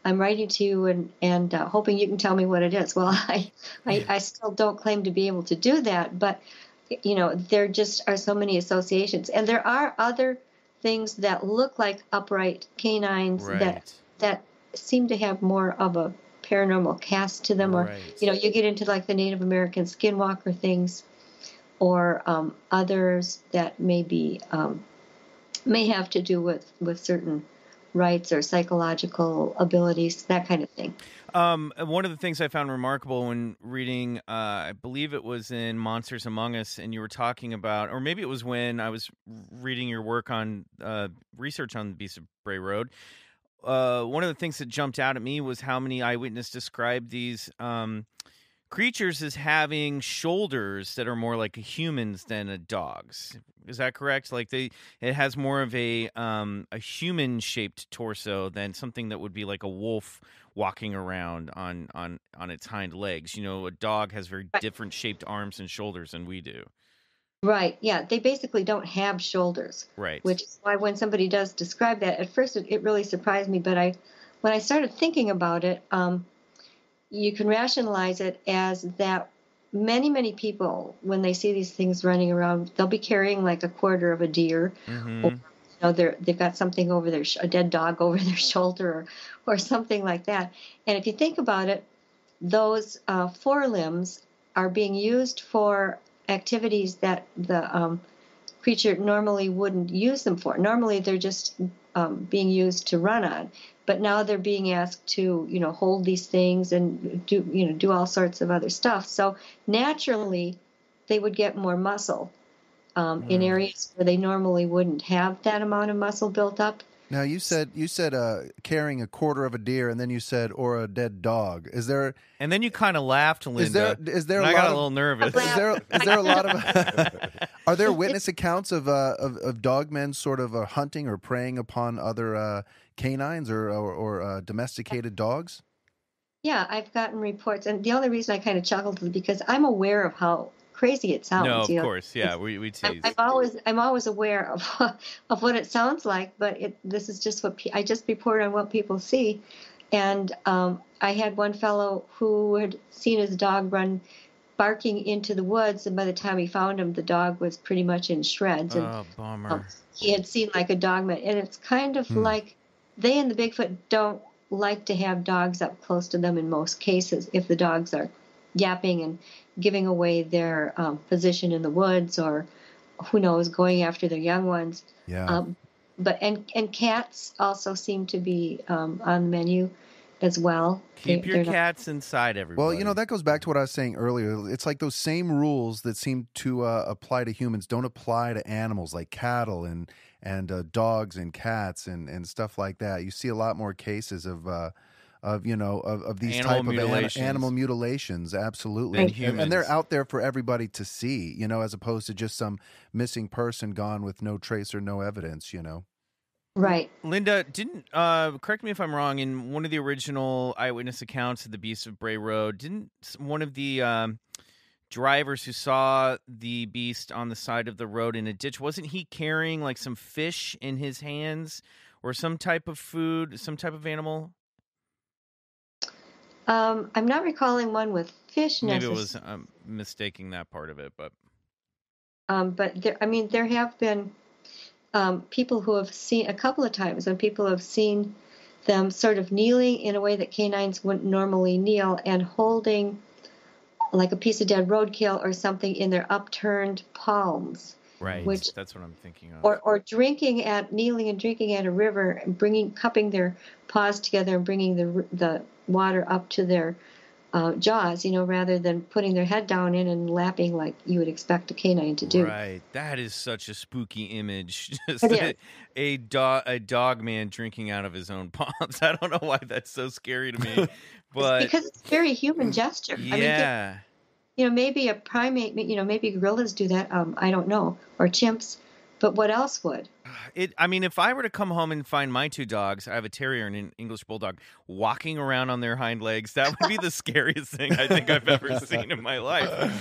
I'm writing to you and, and uh, hoping you can tell me what it is. Well, I, I, I still don't claim to be able to do that. But, you know, there just are so many associations. And there are other things that look like upright canines that Right. that seem to have more of a paranormal cast to them, or Right. you know, you get into like the Native American skinwalker things, or um, others that may be um, may have to do with with certain rites or psychological abilities, that kind of thing. Um, one of the things I found remarkable when reading, uh, I believe it was in Monsters Among Us, and you were talking about, or maybe it was when I was reading your work on uh, research on the Beast of Bray Road. Uh, one of the things that jumped out at me was how many eyewitness described these um, creatures as having shoulders that are more like a human's than a dog's. Is that correct? Like they, it has more of a um, a human shaped torso than something that would be like a wolf walking around on on on its hind legs. You know, a dog has very different shaped arms and shoulders than we do. Right? Yeah, they basically don't have shoulders. Right. which is why when somebody does describe that, at first it, it really surprised me. But I, when I started thinking about it, um, you can rationalize it as that many, many people, when they see these things running around, they'll be carrying like a quarter of a deer. Mhm. You know, they're, they've got something over their, sh- a dead dog over their shoulder or, or something like that. And if you think about it, those uh, forelimbs are being used for activities that the um, creature normally wouldn't use them for. Normally, they're just um, being used to run on, but now they're being asked to, you know, hold these things and do, you know, do all sorts of other stuff. So naturally, they would get more muscle um, in Mm. areas where they normally wouldn't have that amount of muscle built up. Now you said you said uh, carrying a quarter of a deer, and then you said or a dead dog. Is there and then you kind of laughed, Linda. is there is there and a I lot got a little nervous. is there is there a lot of are there witness accounts of uh, of, of dogmen sort of uh, hunting or preying upon other uh, canines or or, or uh, domesticated dogs? Yeah, I've gotten reports, and the only reason I kind of chuckled is because I'm aware of how crazy it sounds. no, of you know. course, yeah, we we I'm. I'm always I'm always aware of of what it sounds like, but it this is just what pe- I just report on what people see, and um, I had one fellow who had seen his dog run barking into the woods, and by the time he found him, the dog was pretty much in shreds, and Oh, bummer. um, he had seen like a dog man, and it's kind of Hmm. like they and the Bigfoot don't like to have dogs up close to them in most cases if the dogs are yapping and giving away their um, position in the woods or who knows going after their young ones Yeah. um, but and and cats also seem to be um, on the menu as well Keep They- your they're not- cats inside, everybody. Well, you know that goes back to what I was saying earlier. It's like those same rules that seem to uh, apply to humans don't apply to animals like cattle and and uh, dogs and cats and, and stuff like that. You see a lot more cases of uh, of you know of, of these Animal type of an- animal mutilations. Absolutely, Than and, and they're out there for everybody to see. You know, as opposed to just some missing person gone with no trace or no evidence. You know. right Linda, didn't uh, correct me if I'm wrong. In one of the original eyewitness accounts of the Beast of Bray Road, didn't one of the um, drivers who saw the beast on the side of the road in a ditch wasn't he carrying like some fish in his hands or some type of food, some type of animal? Um, i'm not recalling one with fish Maybe it necessarily was um, mistaking that part of it, but Um, but there, I mean, there have been um, people who have seen a couple of times, and people have seen them sort of kneeling in a way that canines wouldn't normally kneel, and holding like a piece of dead roadkill or something in their upturned palms, right, Which- that's what I'm thinking of. or or drinking at kneeling and drinking at a river, and bringing cupping their paws together and bringing the the water up to their uh, jaws, you know, rather than putting their head down in and lapping like you would expect a canine to do. Right, that is such a spooky image. Just a, a dog, a dog man drinking out of his own palms. I don't know why that's so scary to me, but because it's a very human gesture. I mean, yeah, you know, maybe a primate, you know, maybe gorillas do that. Um, I don't know, or chimps, but what else would? it. I mean, if I were to come home and find my two dogs, I have a terrier and an English bulldog, walking around on their hind legs, that would be the scariest thing I think I've ever seen in my life.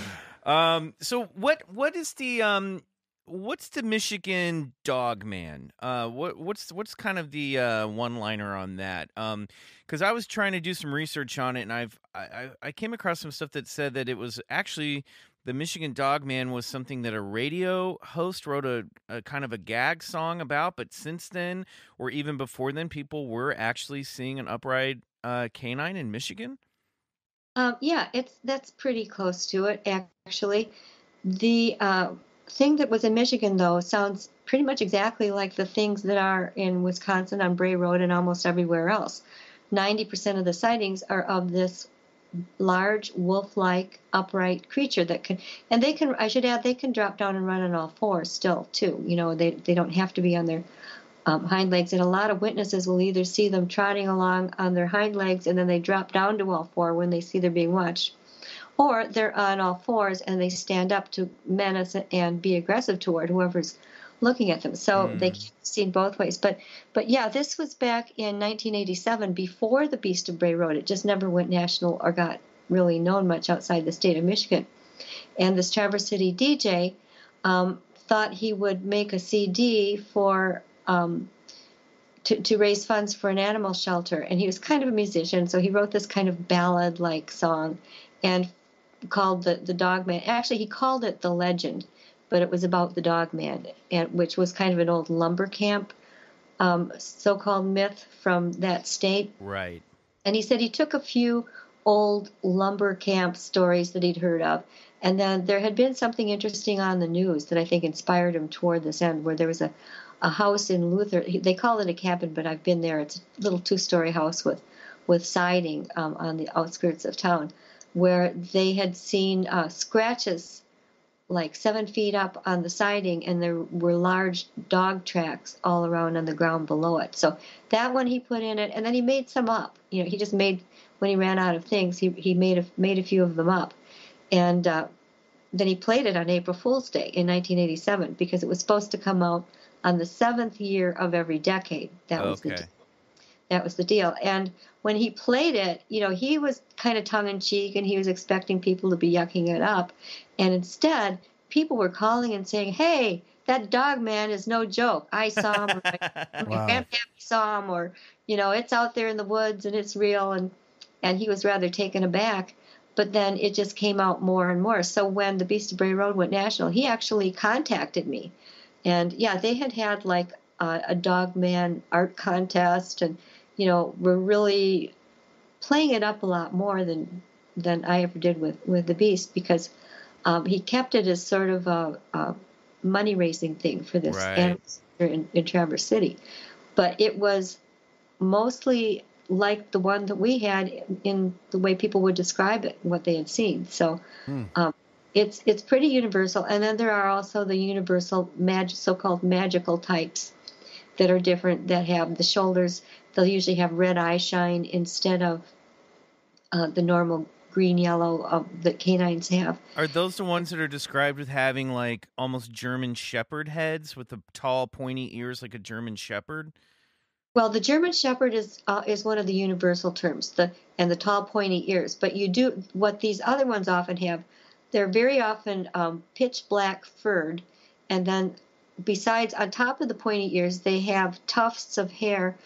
Um, so what what is the um what's the Michigan Dog Man? Uh, what what's what's kind of the uh, one liner on that? Um, because I was trying to do some research on it, and I've I, I I came across some stuff that said that it was actually the Michigan Dog Man was something that a radio host wrote a, a kind of a gag song about, but since then, or even before then, people were actually seeing an upright uh, canine in Michigan. Um, yeah, it's that's pretty close to it actually. The uh, thing that was in Michigan though sounds pretty much exactly like the things that are in Wisconsin on Bray Road and almost everywhere else. Ninety percent of the sightings are of this large wolf-like upright creature that can and they can i should add they can drop down and run on all fours still too you know they, they don't have to be on their um, hind legs and a lot of witnesses will either see them trotting along on their hind legs and then they drop down to all four when they see they're being watched or they're on all fours and they stand up to menace and be aggressive toward whoever's looking at them. So mm. they can be seen both ways. But but yeah, this was back in 1987 before the Beast of Bray Road. It just never went national or got really known much outside the state of Michigan. And this Traverse City DJ um, thought he would make a CD for um, to, to raise funds for an animal shelter. And he was kind of a musician, so he wrote this kind of ballad like song and called the, the Dog Man. Actually, he called it The Legend but it was about the dog man, and, which was kind of an old lumber camp um, so called myth from that state. Right. And he said he took a few old lumber camp stories that he'd heard of. And then there had been something interesting on the news that I think inspired him toward this end, where there was a, a house in Luther. They call it a cabin, but I've been there. It's a little two story house with, with siding um, on the outskirts of town, where they had seen uh, scratches like seven feet up on the siding, and there were large dog tracks all around on the ground below it. So that one he put in it, and then he made some up. You know, he just made when he ran out of things, he he made a made a few of them up, and uh, then he played it on April Fool's Day in 1987 because it was supposed to come out on the seventh year of every decade. That was okay. the that was the deal. And when he played it, you know, he was kind of tongue in cheek and he was expecting people to be yucking it up. And instead, people were calling and saying, hey, that dog man is no joke. I saw him, or my, wow. grandpappy saw him, or, you know, it's out there in the woods and it's real. And, and he was rather taken aback. But then it just came out more and more. So when the Beast of Bray Road went national, he actually contacted me. And yeah, they had had like a, a dog man art contest and you know, we're really playing it up a lot more than than I ever did with with the Beast because um, he kept it as sort of a, a money raising thing for this right. in, in Traverse City, but it was mostly like the one that we had in the way people would describe it, what they had seen. So. Hmm. Um, it's it's pretty universal, and then there are also the universal mag- so-called magical types that are different that have the shoulders they'll usually have red eye shine instead of uh, the normal green yellow uh, that canines have. Are those the ones that are described with having like almost German Shepherd heads with the tall, pointy ears like a German Shepherd? Well, the German Shepherd is uh, is one of the universal terms, the and the tall, pointy ears. But you do what these other ones often have. They're very often um, pitch black furred, and then besides on top of the pointy ears, they have tufts of hair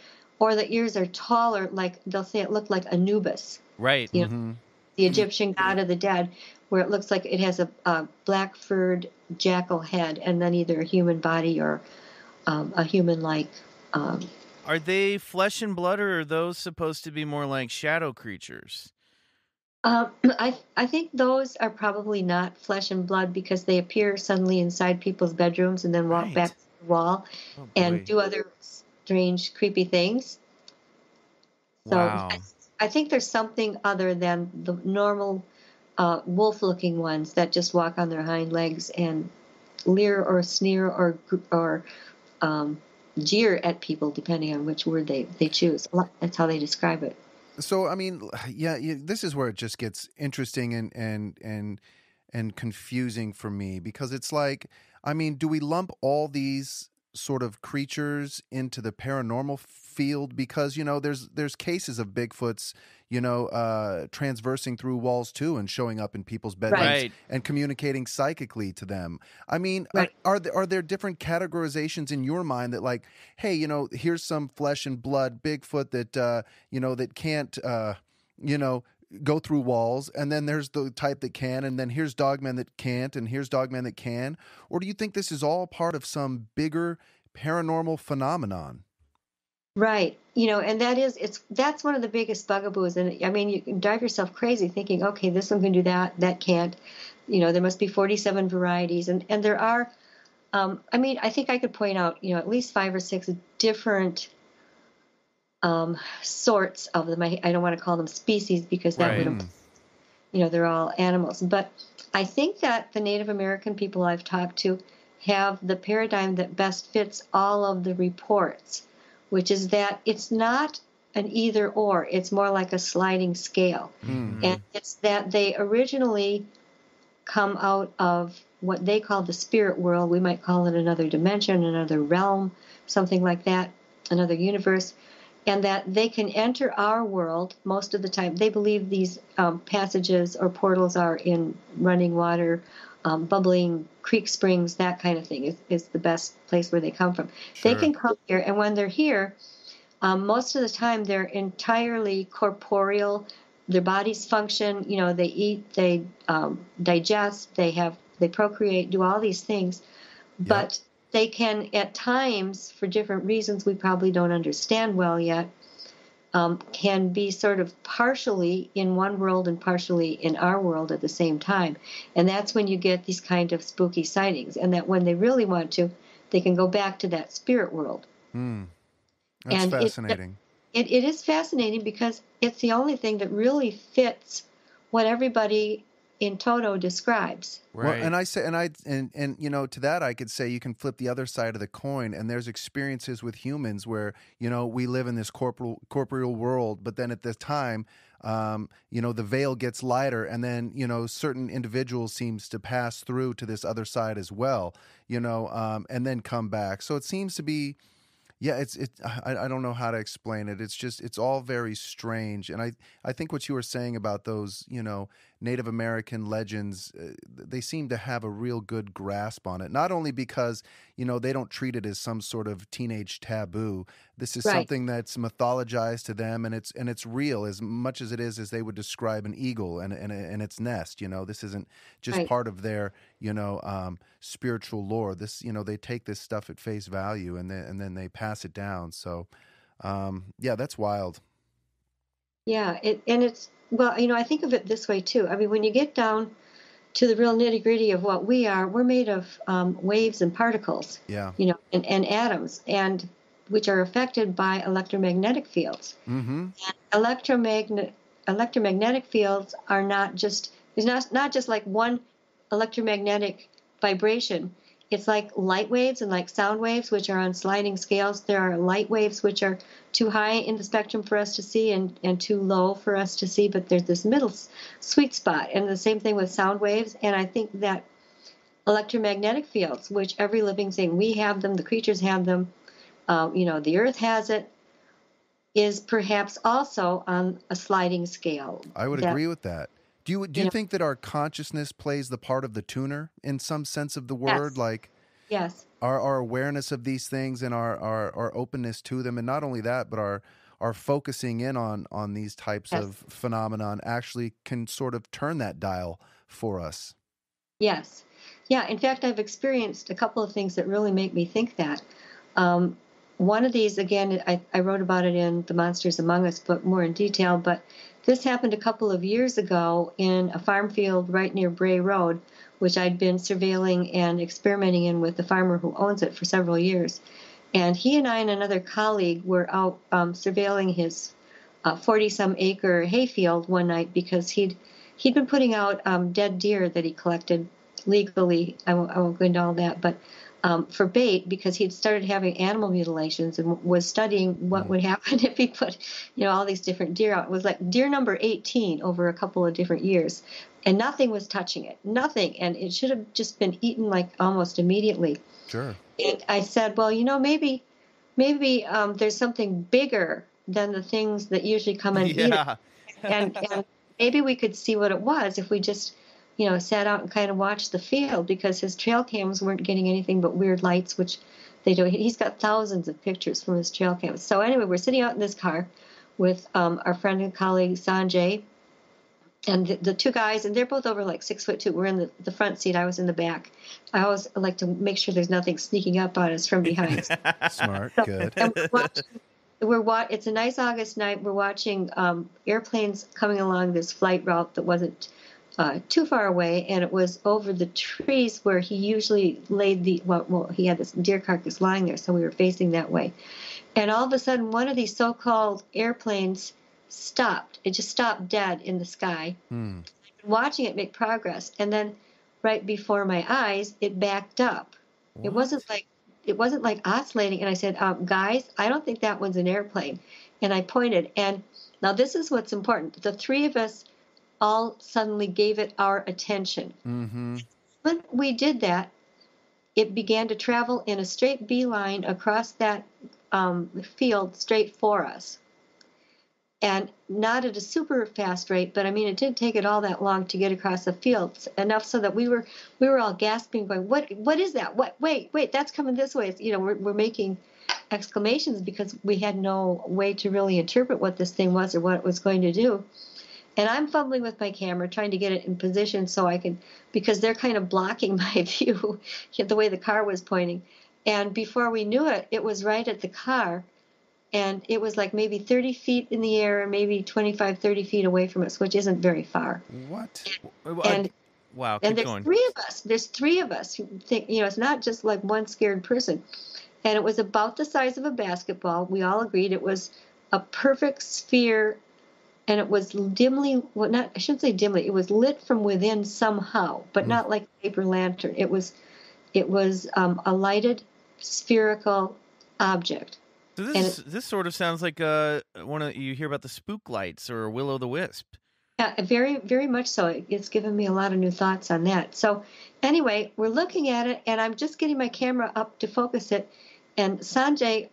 or the ears are taller, like they'll say it looked like Anubis. Right. You mm-hmm. the Egyptian god of the dead, where it looks like it has a, a black furred jackal head and then either a human body or um, a human like. Um, are they flesh and blood, or are those supposed to be more like shadow creatures? Um, I I think those are probably not flesh and blood because they appear suddenly inside people's bedrooms and then walk right. back to the wall oh, and do other strange, creepy things. So wow. I, I, think there's something other than the normal uh, wolf-looking ones that just walk on their hind legs and leer or sneer or or um, jeer at people, depending on which word they, they choose. That's how they describe it. So, I mean, yeah, yeah, this is where it just gets interesting and and and and confusing for me because it's like, I mean, do we lump all these sort of creatures into the paranormal field because you know there's there's cases of Bigfoots you know uh transversing through walls too and showing up in people's bedrooms Right. and communicating psychically to them. I mean, Right. are, are there are there different categorizations in your mind that like, hey, you know, here's some flesh and blood Bigfoot that uh, you know that can't uh, you know go through walls and then there's the type that can and then here's dogmen that can't and here's dogmen that can or do you think this is all part of some bigger paranormal phenomenon Right. You know, and that is it's that's one of the biggest bugaboos. And I mean, you can drive yourself crazy thinking, okay, this one can do that, that can't. You know, there must be 47 varieties, and and there are. Um, I mean, I think I could point out, you know, at least five or six different um, sorts of them. I, I don't want to call them species because that Right. would, you know, they're all animals. But I think that the Native American people I've talked to have the paradigm that best fits all of the reports which is that it's not an either or, it's more like a sliding scale. And it's that they originally come out of what they call the spirit world. We might call it another dimension, another realm, something like that, another universe. And that they can enter our world most of the time. They believe these um, passages or portals are in running water, um, bubbling creek springs, that kind of thing is, is the best place where they come from. They can come here, and when they're here, um, most of the time they're entirely corporeal. Their bodies function. You know, they eat, they um, digest, they have, they procreate, do all these things. But they can, at times, for different reasons we probably don't understand well yet, um, can be sort of partially in one world and partially in our world at the same time. And that's when you get these kind of spooky sightings. And that when they really want to, they can go back to that spirit world. Hmm. That's And it- fascinating. It, it is fascinating because it's the only thing that really fits what everybody in Toto describes. Well, Right. and I say, and I, and and you know, to that I could say you can flip the other side of the coin, and there's experiences with humans where you know we live in this corporal corporeal world, but then at this time, um, you know, the veil gets lighter, and then you know, certain individuals seems to pass through to this other side as well, you know, um, and then come back. So it seems to be. Yeah, it's it. I, I don't know how to explain it. It's just it's all very strange, and I I think what you were saying about those you know Native American legends, uh, they seem to have a real good grasp on it. Not only because you know they don't treat it as some sort of teenage taboo. This is Right. something that's mythologized to them, and it's and it's real as much as it is as they would describe an eagle and and, and its nest. You know, this isn't just Right. part of their you know um, spiritual lore. This you know they take this stuff at face value, and then and then they pass it down. So. Um, yeah, that's wild. Yeah, it, and it's well, you know, I think of it this way too. I mean, when you get down to the real nitty gritty of what we are, we're made of um, waves and particles, Yeah. you know, and, and atoms, and which are affected by electromagnetic fields. Mm-hmm. Electromagnet electromagnetic fields are not just it's not not just like one electromagnetic vibration. It's like light waves and like sound waves, which are on sliding scales. There are light waves which are too high in the spectrum for us to see and, and too low for us to see, but there's this middle sweet spot. And the same thing with sound waves. And I think that electromagnetic fields, which every living thing, we have them, the creatures have them, uh, you know, the earth has it, is perhaps also on a sliding scale. I would That- agree with that. Do you do you Yeah. think that our consciousness plays the part of the tuner in some sense of the word? Yes. Like Yes. our, our awareness of these things and our, our, our openness to them, and not only that, but our our focusing in on on these types Yes. of phenomenon actually can sort of turn that dial for us. Yes. Yeah. In fact, I've experienced a couple of things that really make me think that. Um, one of these, again, I, I wrote about it in The Monsters Among Us book more in detail, but this happened a couple of years ago in a farm field right near Bray Road, which I'd been surveilling and experimenting in with the farmer who owns it for several years. And he and I and another colleague were out um, surveilling his 40 some acre hayfield one night because he'd he'd been putting out um, dead deer that he collected legally. I won't, I won't go into all that, but um, for bait because he'd started having animal mutilations and was studying what would happen if he put, you know, all these different deer out. It was like deer number 18 over a couple of different years, and nothing was touching it, nothing, and it should have just been eaten like almost immediately. Sure. And I said, well, you know, maybe, maybe um, there's something bigger than the things that usually come and eat it. and, and maybe we could see what it was if we just you know sat out and kind of watched the field because his trail cams weren't getting anything but weird lights which they do he's got thousands of pictures from his trail cams so anyway we're sitting out in this car with um, our friend and colleague sanjay and the, the two guys and they're both over like six foot two we're in the, the front seat i was in the back i always like to make sure there's nothing sneaking up on us from behind Smart. Good. we're watching, we're wa- It's a nice August night. We're watching um, airplanes coming along this flight route that wasn't uh, too far away, and it was over the trees where he usually laid the. Well, well, he had this deer carcass lying there, so we were facing that way. And all of a sudden, one of these so-called airplanes stopped. It just stopped dead in the sky. Hmm. Watching it make progress, and then right before my eyes, it backed up. It wasn't like it wasn't like oscillating. And I said, um, guys, I don't think that one's an airplane. And I pointed. And now this is what's important. The three of us all suddenly gave it our attention. Mm-hmm. When we did that, it began to travel in a straight beeline across that um, field straight for us. And not at a super fast rate, but I mean, it didn't take it all that long to get across the field enough so that we were we were all gasping, going, "What? What is that? What? Wait, wait, that's coming this way!" It's, You know, we're we're making exclamations because we had no way to really interpret what this thing was or what it was going to do. And I'm fumbling with my camera, trying to get it in position so I can, because they're kind of blocking my view, the way the car was pointing. And before we knew it, it was right at the car. And it was like maybe 30 feet in the air and maybe 25, 30 feet away from us, which isn't very far. What? And wow, and there's going. three of us. There's three of us who think, you know, it's not just like one scared person. And it was about the size of a basketball. We all agreed it was a perfect sphere and it was dimly well not I shouldn't say dimly, it was lit from within somehow, but not like a paper lantern. It was it was um, a lighted spherical object. So this this sort of sounds like uh one of you hear about the spook lights or Will o' the Wisp. Yeah, very, very much so. It- It's given me a lot of new thoughts on that. So, anyway, we're looking at it, and I'm just getting my camera up to focus it, and Sanjay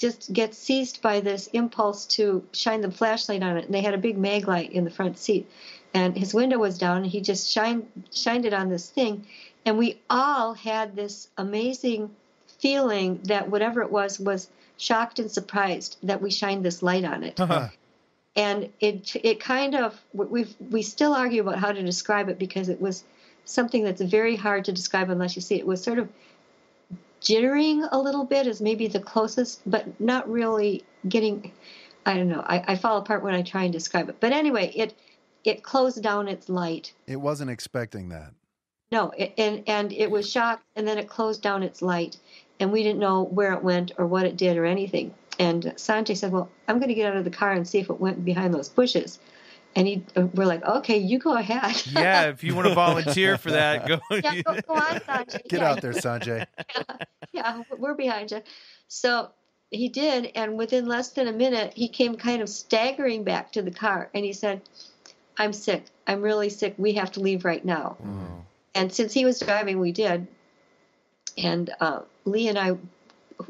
just gets seized by this impulse to shine the flashlight on it. And they had a big mag light in the front seat, and his window was down, and he just shined shined it on this thing, and we all had this amazing feeling that whatever it was was shocked and surprised that we shined this light on it uh-huh. and it it kind of we we still argue about how to describe it because it was something that's very hard to describe unless you see it. It was sort of jittering a little bit is maybe the closest, but not really getting. I don't know. I, I fall apart when I try and describe it. But anyway, it it closed down its light. It wasn't expecting that. No, it, and and it was shocked, and then it closed down its light, and we didn't know where it went or what it did or anything. And Sanjay said, "Well, I'm going to get out of the car and see if it went behind those bushes." And he, uh, we're like, "Okay, you go ahead." yeah, if you want to volunteer for that, go. yeah, go, go on, Sanjay. Get Yeah, out there, Sanjay. yeah, we're behind you. So he did, and within less than a minute, he came kind of staggering back to the car, and he said, "I'm sick. I'm really sick. We have to leave right now." Oh. And since he was driving, we did. And uh, Lee and I,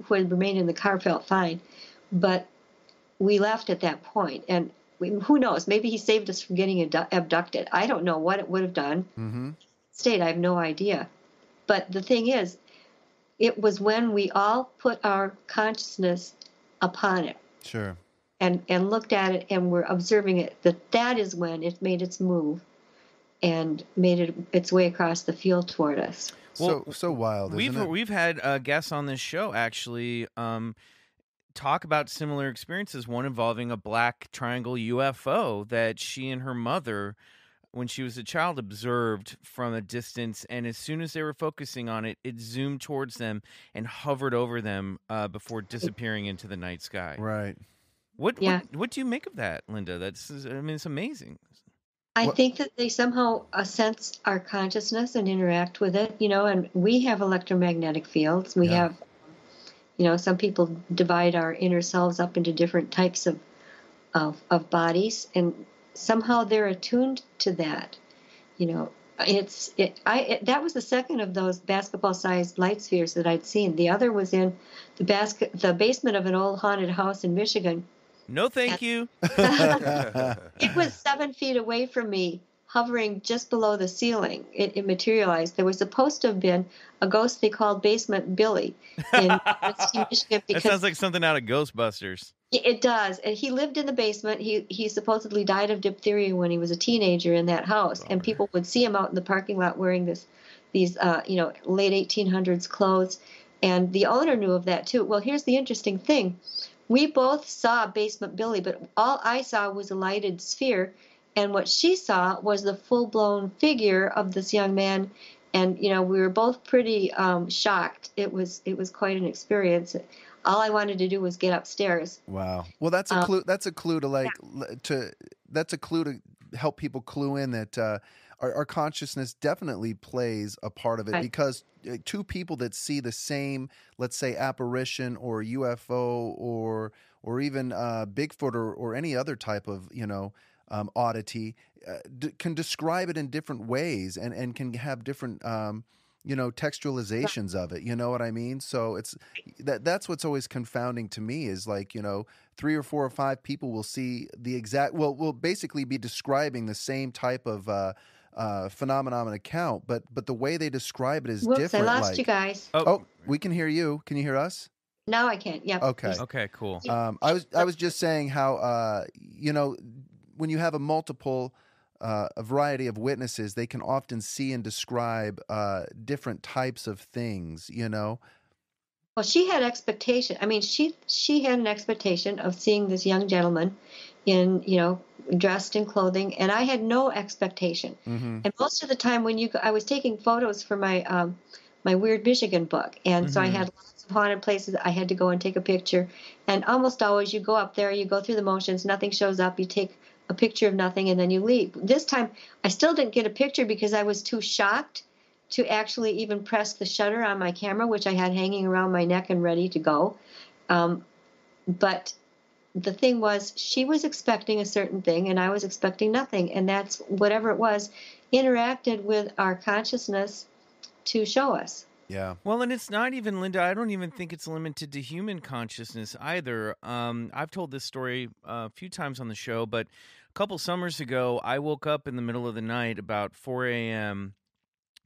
who had remained in the car, felt fine, but we left at that point. And we, who knows? Maybe he saved us from getting abdu- abducted. I don't know what it would have done Mm-hmm. state. I have no idea. But the thing is, it was when we all put our consciousness upon it Sure. and, and looked at it and were observing it that that is when it made its move and made it its way across the field toward us. Well, so so wild, we've isn't it? we've had uh, guests on this show actually um, talk about similar experiences. One involving a black triangle UFO that she and her mother, when she was a child, observed from a distance, and as soon as they were focusing on it, it zoomed towards them and hovered over them uh, before disappearing into the night sky. right. What, Yeah. what what do you make of that, Linda? That's I mean, it's amazing. I What- think that they somehow uh, sense our consciousness and interact with it, you know, and we have electromagnetic fields. We Yeah. have, you know, some people divide our inner selves up into different types of, of, of bodies, and somehow they're attuned to that. You know, It's it, I it, that was the second of those basketball-sized light spheres that I'd seen. The other was in the basket, the basement of an old haunted house in Michigan. No, thank you. It was seven feet away from me, hovering just below the ceiling. It, it materialized. There was supposed to have been a ghost they called Basement Billy in Michigan That because sounds like something out of Ghostbusters. it does. And he lived in the basement. He he supposedly died of diphtheria when he was a teenager in that house, and people would see him out in the parking lot wearing this these uh, you know late 1800s clothes, and the owner knew of that too. Well, here's the interesting thing: we both saw Basement Billy, but all I saw was a lighted sphere, and what she saw was the full blown figure of this young man. And you know we were both pretty um, shocked. It was it was quite an experience. All I wanted to do was get upstairs. Wow. Well, that's a Um, clue. That's a clue to like l- to. That's a clue to help people clue in that uh, our, our consciousness definitely plays a part of it Right. because uh, two people that see the same, let's say, apparition or UFO or or even uh, Bigfoot or, or any other type of you know um, oddity uh, d- can describe it in different ways and and can have different. Um, you know textualizations of it you know what i mean so it's that that's what's always confounding to me is like you know three or four or five people will see the exact well will basically be describing the same type of uh uh phenomenon account but but the way they describe it is Whoops, different I lost like you guys. oh we can hear you can you hear us no, I can't. Yeah. Okay. Okay, cool. um i was i was just saying how uh you know when you have a multiple uh, a variety of witnesses, they can often see and describe uh, different types of things. You know, Well, she had expectation. I mean, she she had an expectation of seeing this young gentleman in, you know, dressed in clothing, and I had no expectation. hmm And most of the time, when you, I was taking photos for my um, my Weird Michigan book, and so I Mhm. had lots of haunted places. I had to go and take a picture, and almost always you go up there, you go through the motions, nothing shows up, you take a picture of nothing, and then you leave. This time, I still didn't get a picture because I was too shocked to actually even press the shutter on my camera, which I had hanging around my neck and ready to go. Um, but the thing was, she was expecting a certain thing, and I was expecting nothing, and that's whatever it was interacted with our consciousness to show us. yeah, Well, and it's not even Linda. I don't even think it's limited to human consciousness either. Um, I've told this story uh, a few times on the show, but a couple summers ago, I woke up in the middle of the night about 4 a.m.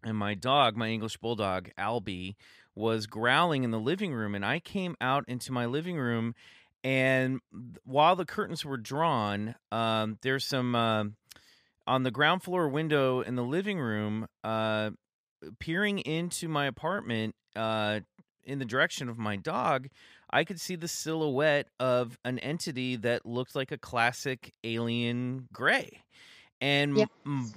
and my dog, my English bulldog Albie, was growling in the living room, and I came out into my living room, and while the curtains were drawn, um, there's some. Uh, on the ground floor window in the living room, uh, peering into my apartment uh, in the direction of my dog, I could see the silhouette of an entity that looked like a classic alien gray. And Yeah.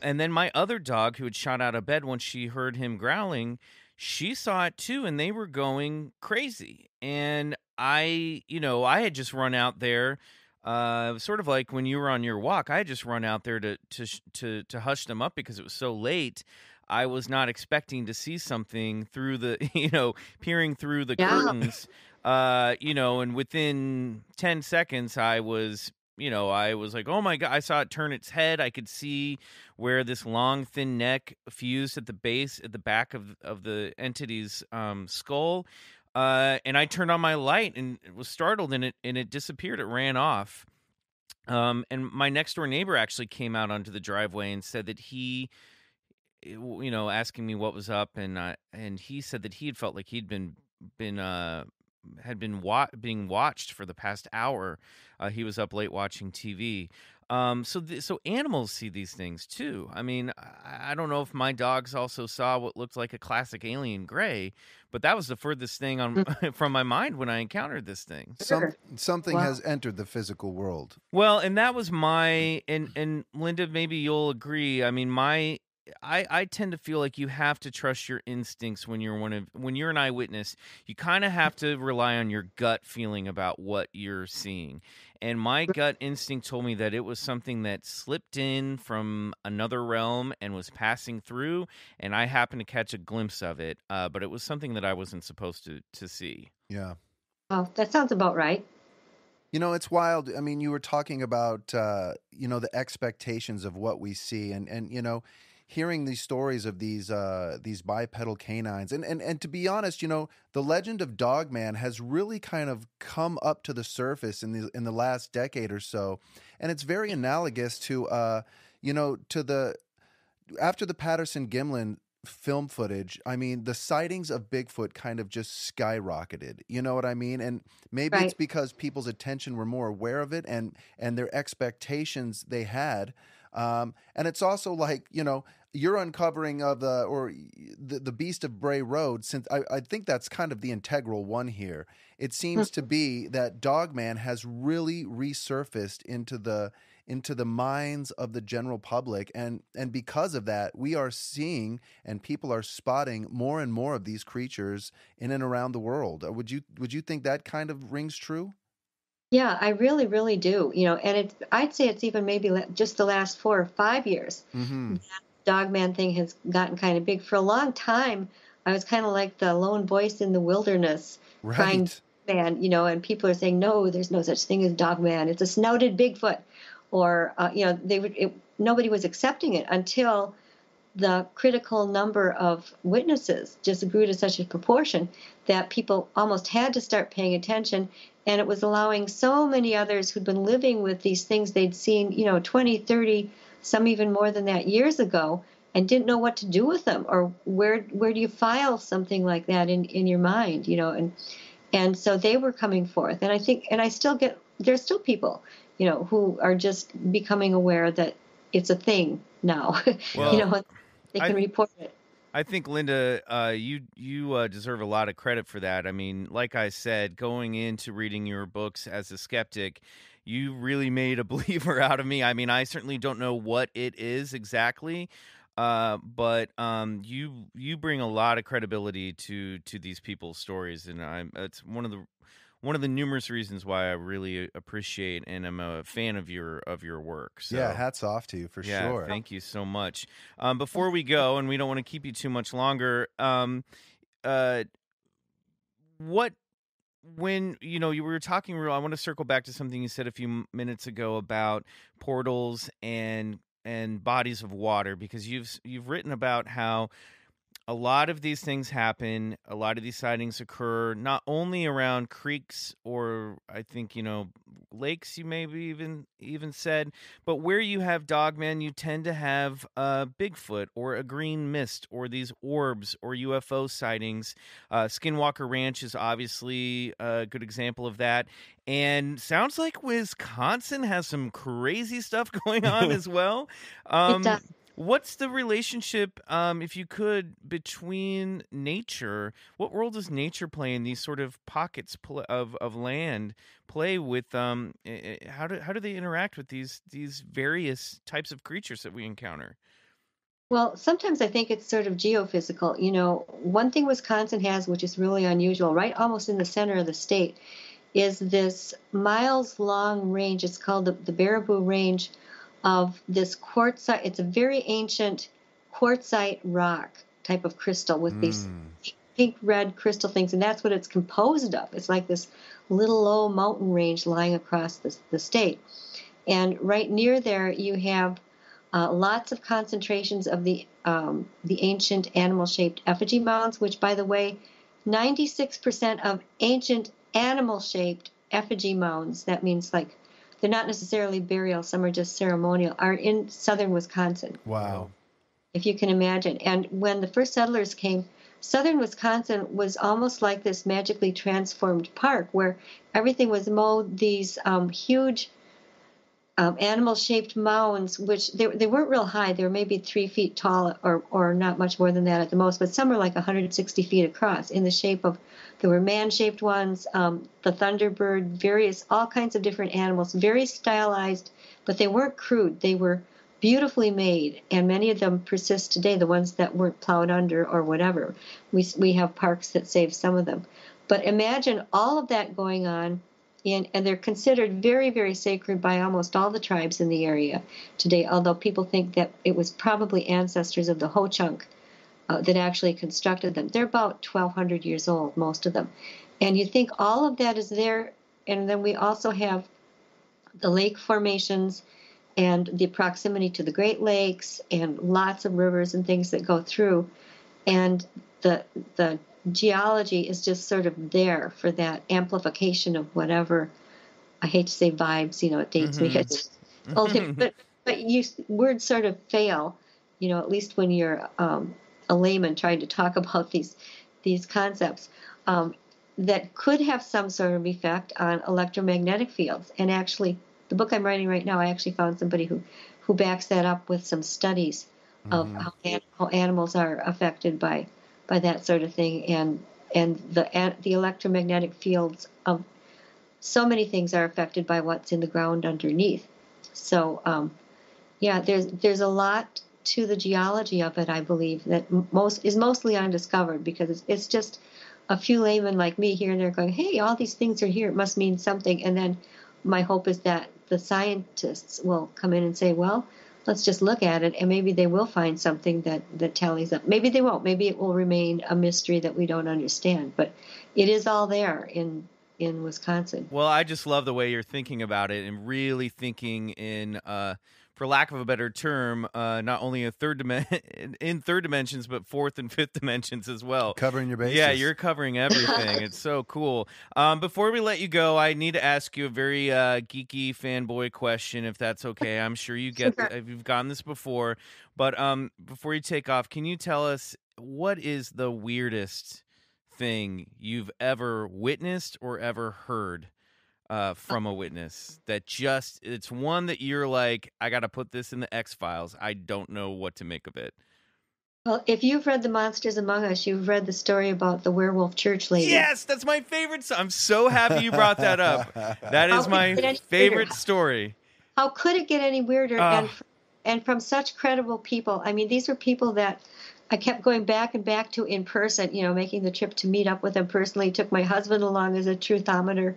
and then my other dog, who had shot out of bed once she heard him growling, she saw it too, and they were going crazy. And I, you know, I had just run out there, uh, sort of like when you were on your walk. I had just run out there to to to to hush them up because it was so late. I was not expecting to see something through the, you know, peering through the Yeah. curtains. Uh, you know, and within 10 seconds I was, you know, I was like, "Oh my god, I saw it turn its head. I could see where this long thin neck fused at the base at the back of of the entity's um skull. Uh, and I turned on my light and was startled and it and it disappeared. It ran off. Um, and my next door neighbor actually came out onto the driveway and said that he eh, you know asking me what was up and uh, and he said that he had felt like he'd been been uh had been wa- being watched for the past hour uh, he was up late watching tv um so th- so animals see these things too i mean I-, I don't know if my dogs also saw what looked like a classic alien gray but that was the furthest thing on from my mind when i encountered this thing some something Wow. has entered the physical world. well, and that was my and and Linda, maybe you'll agree. I mean, my I I tend to feel like you have to trust your instincts when you're one of when you're an eyewitness. You kind of have to rely on your gut feeling about what you're seeing. And my gut instinct told me that it was something that slipped in from another realm and was passing through, and I happened to catch a glimpse of it. Uh, but it was something that I wasn't supposed to to see. Yeah. Oh, that sounds about right. You know, it's wild. I mean, you were talking about uh, you know the expectations of what we see, and and you know, hearing these stories of these uh, these bipedal canines, and, and and to be honest, you know, the legend of Dogman has really kind of come up to the surface in the in the last decade or so, and it's very analogous to uh, you know to the after the Patterson Gimlin film footage, I mean, the sightings of Bigfoot kind of just skyrocketed. You know what I mean? And maybe Right. it's because people's attention were more aware of it and and their expectations they had. Um, and it's also like you know your uncovering of the or the, the beast of Bray Road. Since I, I think that's kind of the integral one here. It seems to be that Dogman has really resurfaced into the into the minds of the general public and and because of that we are seeing and people are spotting more and more of these creatures in and around the world Uh, would you would you think that kind of rings true Yeah, I really, really do. You know, and it's I'd say it's even maybe just the last four or five years. mm-hmm. Dogman thing has gotten kind of big. For a long time, I was kind of like the lone voice in the wilderness, right man, you know, and people are saying, no, there's no such thing as Dogman. It's a snouted Bigfoot. Or, uh, you know, they would, it, nobody was accepting it until the critical number of witnesses just grew to such a proportion that people almost had to start paying attention. And it was allowing so many others who'd been living with these things they'd seen, you know, 20, 30, some even more than that years ago and didn't know what to do with them or where where do you file something like that in, in your mind, you know, and and so they were coming forth. And I think and I still get there's still people, you know, who are just becoming aware that it's a thing now. Well, you know, they I- can report it. I think Linda, uh, you you uh, deserve a lot of credit for that. I mean, like I said, going into reading your books as a skeptic, you really made a believer out of me. I mean, I certainly don't know what it is exactly, uh, but um, you you bring a lot of credibility to to these people's stories, and I'm it's one of the one of the numerous reasons why I really appreciate and am a fan of your of your work. So. yeah hats off to you for yeah, sure Thank you so much. Um, before we go, and we don't want to keep you too much longer, um, uh, what when you know you were talking real i want to circle back to something you said a few minutes ago about portals and and bodies of water because you've you've written about how a lot of these things happen a lot of these sightings occur not only around creeks or i think you know lakes you maybe even even said but where you have dogmen you tend to have uh, bigfoot or a green mist or these orbs or ufo sightings. Uh, skinwalker ranch is obviously a good example of that. And sounds like wisconsin has some crazy stuff going on as well. Um, does. What's the relationship, um, if you could, between nature? What role does nature play in these sort of pockets pl- of, of land? Play with um, eh, eh, how do how do they interact with these these various types of creatures that we encounter? Well, sometimes I think it's sort of geophysical. You know, one thing Wisconsin has, which is really unusual, right almost in the center of the state, is this miles long range. It's called the, the Baraboo Range of this quartzite. It's a very ancient quartzite rock type of crystal with these Mm. pink red crystal things, and that's what it's composed of. It's like this little low mountain range lying across the, the state. And right near there, you have uh, lots of concentrations of the um, the ancient animal-shaped effigy mounds, which, by the way, 96% of ancient animal-shaped effigy mounds, that means like they're not necessarily burial, some are just ceremonial, are in southern Wisconsin wow if you can imagine. And when the first settlers came, southern Wisconsin was almost like this magically transformed park where everything was mowed, these um, huge um, animal shaped mounds, which they, they weren't real high. They were maybe three feet tall or, or not much more than that at the most, but some were like 160 feet across in the shape of, there were man shaped ones, um, the thunderbird, various, all kinds of different animals, very stylized, but they weren't crude. They were beautifully made, and many of them persist today. The ones that weren't plowed under or whatever, we we have parks that save some of them. But imagine all of that going on, in, and they're considered very very sacred by almost all the tribes in the area today. Although people think that it was probably ancestors of the Ho Chunk uh, that actually constructed them. They're about 1,200 years old, most of them, and you think all of that is there, and then we also have the lake formations and the proximity to the Great Lakes and lots of rivers and things that go through, and the the geology is just sort of there for that amplification of whatever. I hate to say vibes, you know, it dates me. Mhm. It's old, but but you words sort of fail, you know, at least when you're um, a layman trying to talk about these these concepts um, that could have some sort of effect on electromagnetic fields. And actually, the book I'm writing right now, I actually found somebody who who backs that up with some studies of how, how animals are affected by by that sort of thing, and and the the electromagnetic fields of so many things are affected by what's in the ground underneath. So, um, yeah, there's there's a lot to the geology of it. I believe that most is mostly undiscovered because it's, it's just a few laymen like me here and there going, "Hey, all these things are here. It must mean something." And then my hope is that the scientists will come in and say, "Well, let's just look at it, and maybe they will find something that that tallies up. Maybe they won't. Maybe it will remain a mystery that we don't understand. But it is all there in in Wisconsin. Well, I just love the way you're thinking about it and really thinking in, uh, for lack of a better term, uh, not only a third dimension in third dimensions, but fourth and fifth dimensions as well. Covering your bases. Yeah, you're covering everything. it's so cool. Um, before we let you go, I need to ask you a very uh, geeky fanboy question, if that's okay. I'm sure you get Sure. you've gotten this before, but um, before you take off, can you tell us what is the weirdest thing you've ever witnessed or ever heard? Uh, from a witness that just it's one that you're like I got to put this in the X Files. I don't know what to make of it. Well, if you've read The Monsters Among Us, you've read the story about the werewolf church lady. Yes, that's my favorite. So I'm so happy you brought that up. That is my it get any favorite story. How could it get any weirder? Ah. And and from such credible people. I mean, these were people that I kept going back and back to in person. You know, making the trip to meet up with them personally. Took my husband along as a truthometer,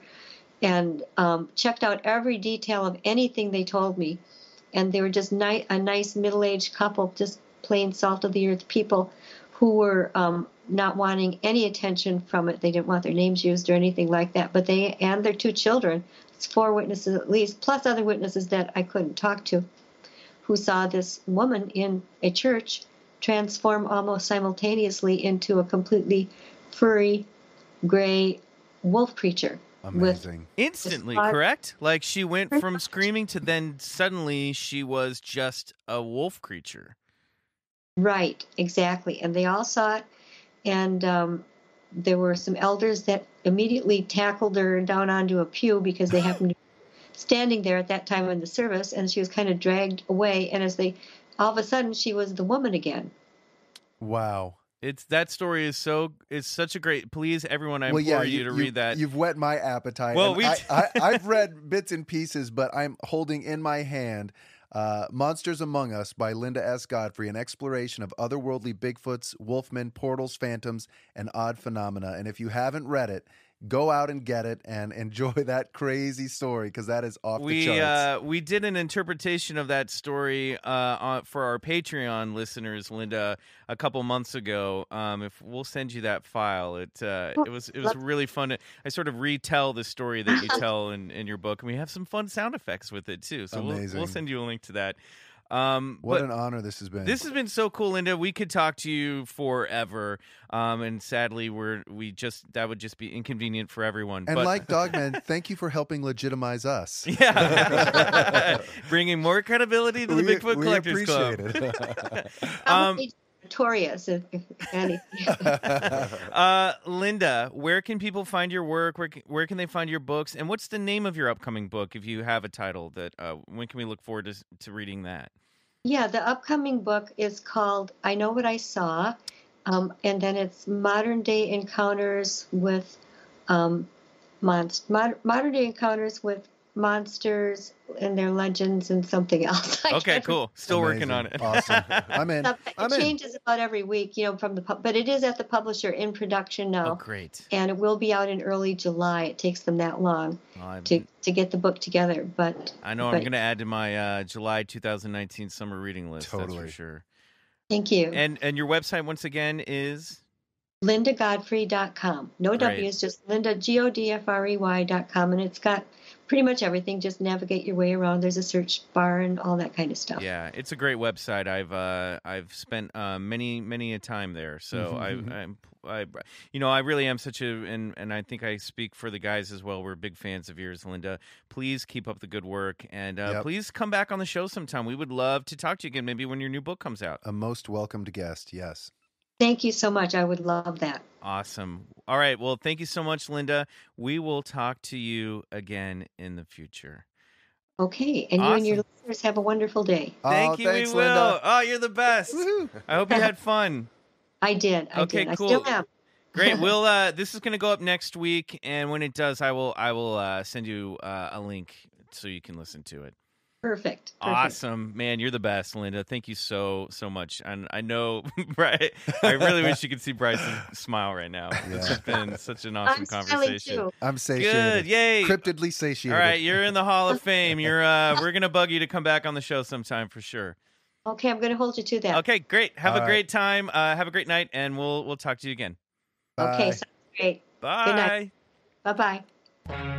and um, checked out every detail of anything they told me. And they were just ni- a nice middle-aged couple, just plain salt of the earth people, who were um, not wanting any attention from it. They didn't want their names used or anything like that. But they and their two children, it's four witnesses at least, plus other witnesses that I couldn't talk to, who saw this woman in a church transform almost simultaneously into a completely furry, gray wolf creature. With Amazing. Instantly, Just- correct? Like she went from screaming to then suddenly she was just a wolf creature. Right, exactly. And they all saw it. And um, there were some elders that immediately tackled her down onto a pew because they happened to be standing there at that time in the service. And she was kind of dragged away. And as they, all of a sudden, she was the woman again. Wow. It's that story is so is such a great. Please, everyone, I well, implore yeah, you, to read that. You've whet my appetite. Well, we- I, I, I've read bits and pieces, but I'm holding in my hand uh, "Monsters Among Us" by Linda S. Godfrey, an exploration of otherworldly Bigfoots, wolfmen, portals, phantoms, and odd phenomena. And if you haven't read it, go out and get it and enjoy that crazy story because that is off the we charts. uh, we did an interpretation of that story uh, on, for our Patreon listeners, Linda, a couple months ago. Um, if we'll send you that file, it uh, it was it was really fun. To, I sort of retell the story that you tell in, in your book, and we have some fun sound effects with it too. So we'll, we'll send you a link to that. Um, what but an honor this has been. this has been so cool, Linda. We could talk to you forever, um, and sadly, we're we just that would just be inconvenient for everyone. and but, like Dogman, thank you for helping legitimize us. Yeah, bringing more credibility to the We- Bigfoot we Collectors Club. appreciate it. um, Probably notorious, if, anything. uh, Linda, where can people find your work? Where can, where can they find your books? And what's the name of your upcoming book, if you have a title? That uh, when can we look forward to to reading that? Yeah, the upcoming book is called I Know What I Saw, um, and then it's Modern Day Encounters with um, monst- mod- Modern Day Encounters with Monsters and their legends and something else. I Okay, cool. Still working on it. Awesome. I'm in. remember. I'm It in. changes about every week, you know, from the but it is at the publisher in production oh, now, great. and it will be out in early July. It takes them that long Well, to to get the book together, but I know I'm going to add to my uh, July 2019 summer reading list. That's Totally. for sure. thank you. And and your website once again is lindagodfrey.com. No Great. W's, just linda, G-O-D-F-R-E-Y dot com. And it's got pretty much everything. Just navigate your way around. There's a search bar and all that kind of stuff. Yeah, it's a great website. I've uh, I've spent uh, many many a time there. So Mhm, I, I'm I, you know, I really am such a, and and I think I speak for the guys as well. We're big fans of yours, Linda. Please keep up the good work, and uh, Yep. please come back on the show sometime. We would love to talk to you again, maybe when your new book comes out. A most welcomed guest. Yes. Thank you so much. I would love that. Awesome. All right. Well, thank you so much, Linda. We will talk to you again in the future. Okay. And you and your listeners have a wonderful day. Thank oh, you. Thanks, we will. Linda. Oh, you're the best. Woohoo. I hope you had fun. I did. I Okay, did. cool. I still am. Great. We'll uh this is going to go up next week and when it does I will I will uh send you uh, a link so you can listen to it. Perfect. Perfect. Awesome. Man, you're the best, Linda. Thank you so so much. And I know right? I really wish you could see Bryce's smile right now. It's Yeah. just been such an awesome I'm conversation. too. I'm satiated. Good. satiated. Yay. Cryptidly satiated. All right, you're in the Hall of Fame. You're uh we're going to bug you to come back on the show sometime for sure. Okay, I'm going to hold you to that. Okay, great. Have All a right. great time. Uh have a great night and we'll we'll talk to you again. Okay, Bye. sounds great. Bye. night. Bye bye.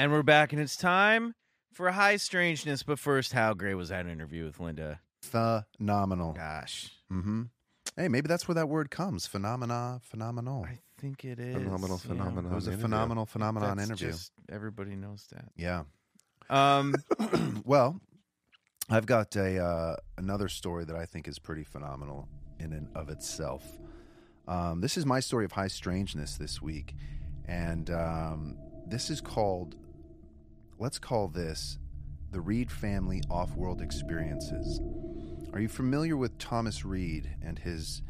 And we're back, and it's time for high strangeness. But first, how great was that interview with Linda? Phenomenal. Gosh, Mm-hmm. Hey, maybe that's where that word comes. Phenomena, phenomenal. I think it is Phenomenal yeah. It was a interview. phenomenal phenomenon That's interview. just- everybody knows that. Yeah. Um, well, I've got a uh, another story that I think is pretty phenomenal in and of itself. Um, this is my story of high strangeness this week, and um, this is called. Let's call this the Reed family off-world experiences. Are you familiar with Thomas Reed and his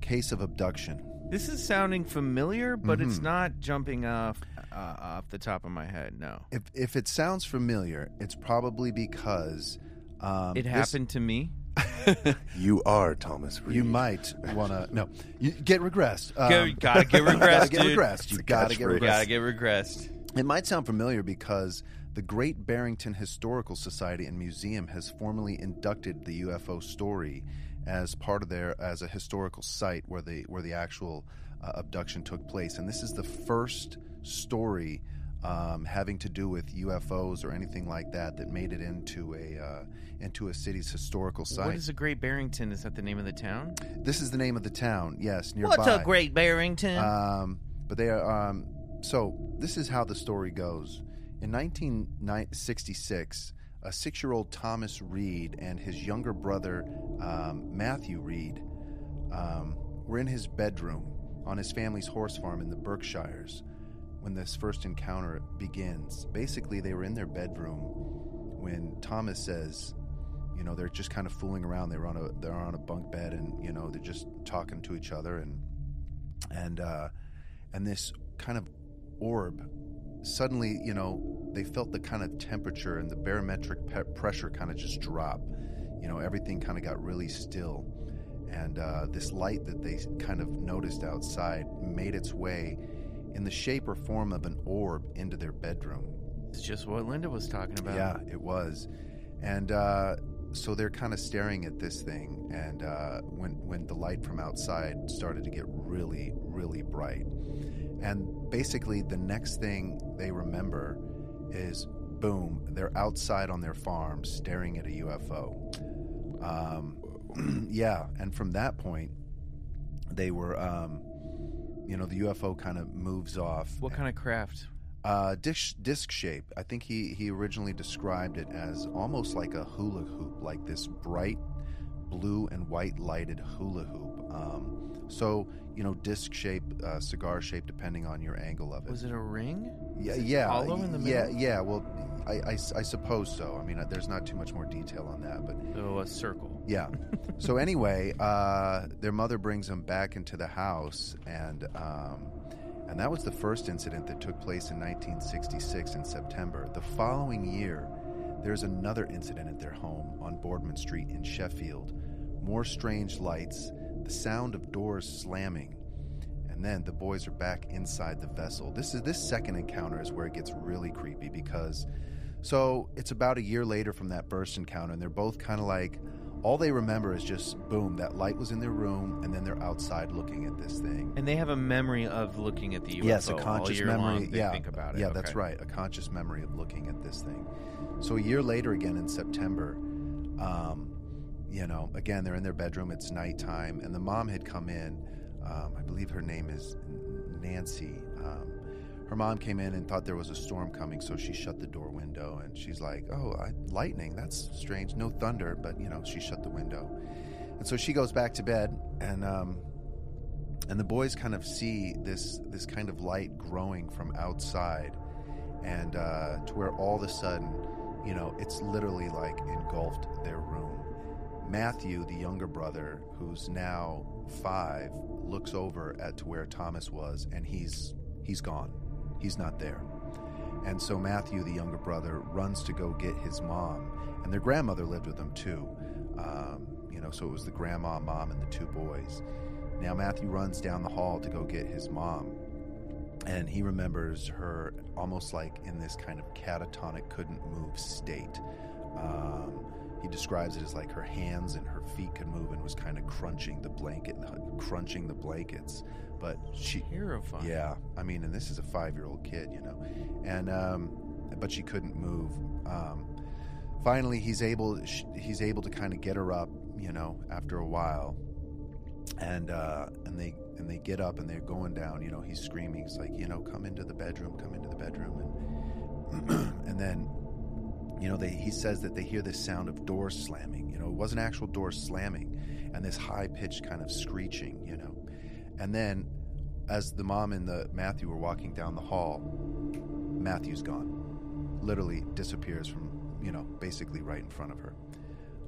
case of abduction? this is sounding familiar, but it's Mhm. not jumping off uh, off the top of my head. No, If if it sounds familiar, it's probably because um, it this- happened to me. You are Thomas Reed. You might want to no. You get regressed. Go- Um, gotta get gotta regressed, get regressed. You It's gotta get catchphrase. We regressed. gotta get regressed. It might sound familiar because the Great Barrington Historical Society and Museum has formally inducted the UFO story as part of their as a historical site where the where the actual uh, abduction took place, and this is the first story um, having to do with UFOs or anything like that that made it into a uh, into a city's historical site. What is a Great Barrington? Is that the name of the town? this is the name of the town. Yes, nearby. What's a Great Barrington? Um, but they are. Um, so this is how the story goes. In 1966, a six-year-old Thomas Reed and his younger brother um, Matthew Reed um, were in his bedroom on his family's horse farm in the Berkshires when this first encounter begins. Basically, they were in their bedroom when Thomas says, you know, they're just kind of fooling around. They're on a they're on a bunk bed, and you know, they're just talking to each other, and and uh, and this kind of orb suddenly, you know, they felt the kind of temperature and the barometric pe- pressure kind of just drop. You know, everything kind of got really still, and uh, this light that they kind of noticed outside made its way in the shape or form of an orb into their bedroom. it's just what Linda was talking about. Yeah, it was, and uh, so they're kind of staring at this thing, and uh, when when the light from outside started to get really, really bright, and basically the next thing they remember is boom, they're outside on their farm staring at a UFO. Um, yeah, and from that point, they were, um, you know, the UFO kind of moves off. What kind of craft? Uh, disc, disc shape. I think he, he originally described it as almost like a hula hoop, like this bright blue and white lighted hula hoop. Um, so, you know, disc shape, uh, cigar shape, depending on your angle of it. Was it a ring? yeah, is it yeah, hollow in the middle? yeah. yeah. Well, I, I, I suppose so. I mean, uh, there's not too much more detail on that, but So a circle. yeah. so anyway, uh, their mother brings them back into the house, and um, and that was the first incident that took place in 1966 in September. The following year, there's another incident at their home on Boardman Street in Sheffield. More strange lights, the sound of doors slamming, and then the boys are back inside the vessel. This is this second encounter is where it gets really creepy because so it's about a year later from that first encounter, and they're both kind of like all they remember is just boom, that light was in their room, and then they're outside looking at this thing. And they have a memory of looking at the UFO. yes, a conscious memory. yeah, think about it. Yeah, that's right. A conscious memory of looking at this thing. So a year later, again in September, um, you know, again they're in their bedroom. It's nighttime, and the mom had come in. Um, I believe her name is Nancy. Um, her mom came in and thought there was a storm coming, so she shut the door window. And she's like, "Oh, I, lightning? That's strange. No thunder, but you know." She shut the window, and so she goes back to bed, and um, and the boys kind of see this this kind of light growing from outside, and uh, to where all of a sudden, you know, it's literally like engulfed their room. Matthew, the younger brother, who's now five, looks over at to where Thomas was, and he's he's gone. He's not there. And so Matthew, the younger brother, runs to go get his mom, and their grandmother lived with them too. Um, you know, so it was the grandma, mom, and the two boys. Now Matthew runs down the hall to go get his mom, and he remembers her almost like in this kind of catatonic, couldn't move state. Um, he describes it as like her hands and her feet could move and was kind of crunching the blanket, and crunching the blankets. But she, Terrifying. yeah, I mean, and this is a five-year-old kid, you know, and um, but she couldn't move. Um, finally, he's able he's able to kind of get her up, you know, after a while, and uh, and they and they get up and they're going down. You know, he's screaming. He's like, you know, come into the bedroom, come into the bedroom, and and then. You know, they, he says that they hear this sound of doors slamming. You know, it wasn't actual doors slamming, and this high pitched kind of screeching. You know, and then, as the mom and the Matthew were walking down the hall, Matthew's gone. Literally disappears from, you know, basically right in front of her.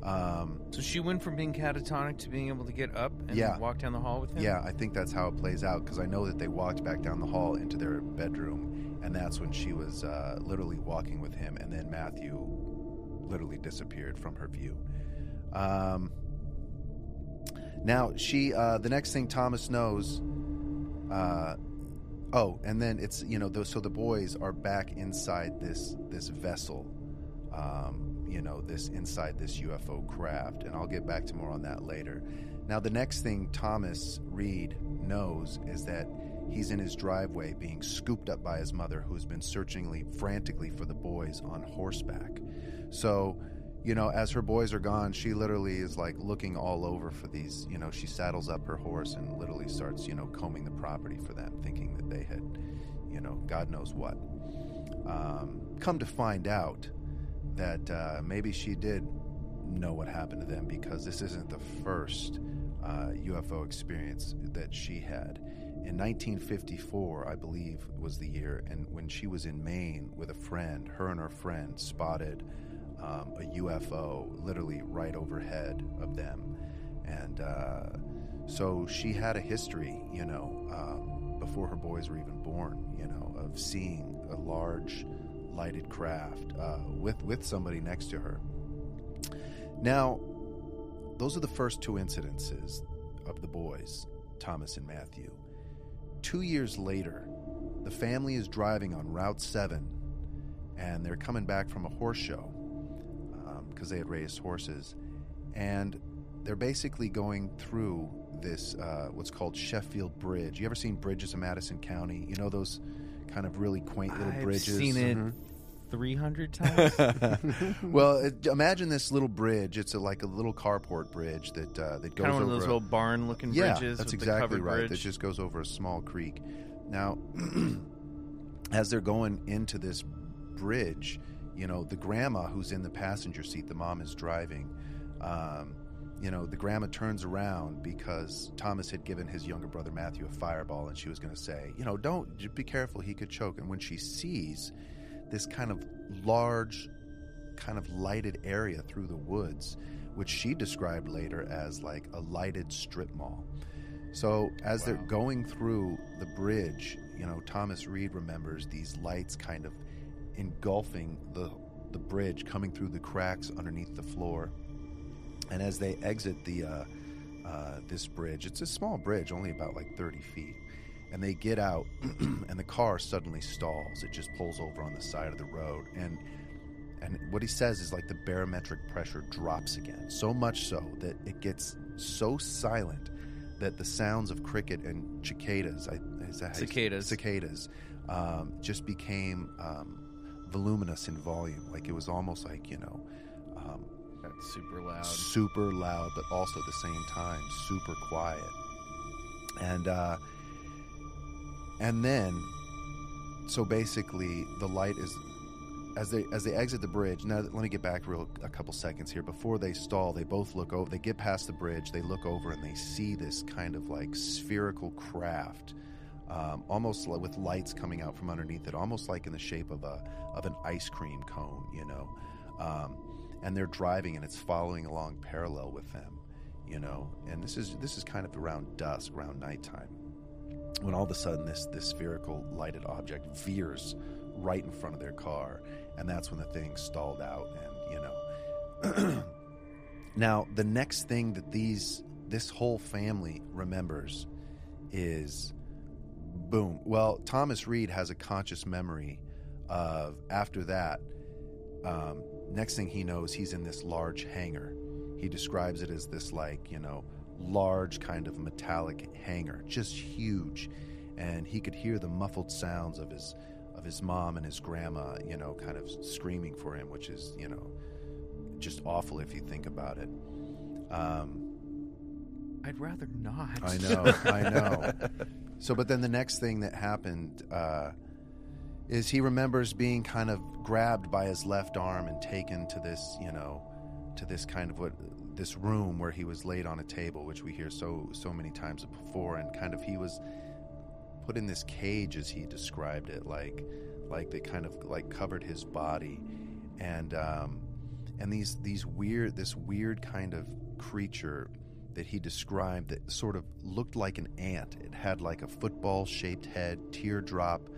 Um, So she went from being catatonic to being able to get up and Yeah. walk down the hall with him? yeah, I think that's how it plays out because I know that they walked back down the hall into their bedroom, and that's when she was uh, literally walking with him, and then Matthew literally disappeared from her view. Um, now she, uh, the next thing Thomas knows, uh, oh, and then it's you know, those, so the boys are back inside this this vessel, um, you know, this inside this UFO craft, and I'll get back to more on that later. Now, the next thing Thomas Reed knows is that he's in his driveway being scooped up by his mother, who's been searchingly, frantically for the boys on horseback. So, you know, as her boys are gone, she literally is like looking all over for these. You know, she saddles up her horse and literally starts, you know, combing the property for them, thinking that they had, you know, God knows what. Um, come to find out that uh, maybe she did know what happened to them because this isn't the first uh, UFO experience that she had. In 1954, I believe was the year, and when she was in Maine with a friend, her and her friend spotted um, a UFO literally right overhead of them, and uh, so she had a history, you know, um, before her boys were even born, you know, of seeing a large lighted craft uh, with with somebody next to her. Now, those are the first two incidences of the boys, Thomas and Matthew. Two years later, the family is driving on Route 7 and they're coming back from a horse show because they had raised horses. And they're basically going through this, uh, what's called Sheffield Bridge. You ever seen bridges in Madison County? You know those kind of really quaint little I've bridges? seen it Mhm. 300 times. Well, it, imagine this little bridge. It's a, like a little carport bridge that uh, that goes kind of one of over. those a- little barn looking yeah, bridges. that's exactly right. That just goes over a small creek. Now, as they're going into this bridge, you know, the grandma who's in the passenger seat, the mom is driving. Um, you know, the grandma turns around because Thomas had given his younger brother Matthew a fireball, and she was going to say, you know, don't be careful, he could choke. And when she sees this kind of large, kind of lighted area through the woods, which she described later as like a lighted strip mall. So as they're going through the bridge, you know, Thomas Reed remembers these lights kind of engulfing the the bridge, coming through the cracks underneath the floor. And as they exit the uh, uh, this bridge, it's a small bridge, only about like 30 feet. And they get out, and the car suddenly stalls. It just pulls over on the side of the road, and and what he says is like the barometric pressure drops again, so much so that it gets so silent that the sounds of cricket and cicadas, I, is that how you say- Cicadas. cicadas, um, just became um, voluminous in volume. Like it was almost like you know, um, That's super loud. super loud, but also at the same time super quiet. And uh, and then, so basically, the light is as they as they exit the bridge. Now, let me get back real a couple seconds here. Before they stall, they both look over. They get past the bridge. They look over and they see this kind of like spherical craft. Um, almost like with lights coming out from underneath it, almost like in the shape of a of an ice cream cone, you know. Um, and they're driving, and it's following along parallel with them, you know. And this is this is kind of around dusk, around nighttime, when all of a sudden this this spherical lighted object veers right in front of their car, and that's when the thing stalled out, and you know. now the next thing that these this whole family remembers is boom. Well, Thomas Reed has a conscious memory of after that. Um, next thing he knows, he's in this large hangar. He describes it as this, like, you know, large kind of metallic hangar, just huge. And he could hear the muffled sounds of his of his mom and his grandma, you know, kind of screaming for him, which is, you know, just awful if you think about it. Um, I'd rather not. I know, I know. So, but then the next thing that happened uh, is he remembers being kind of grabbed by his left arm and taken to this, you know, to this kind of what this room where he was laid on a table, which we hear so so many times before, and kind of he was put in this cage as he described it, like like they kind of like covered his body, and um, and these these weird this weird kind of creature that he described that sort of looked like an ant. It had like a football shaped head, teardrop,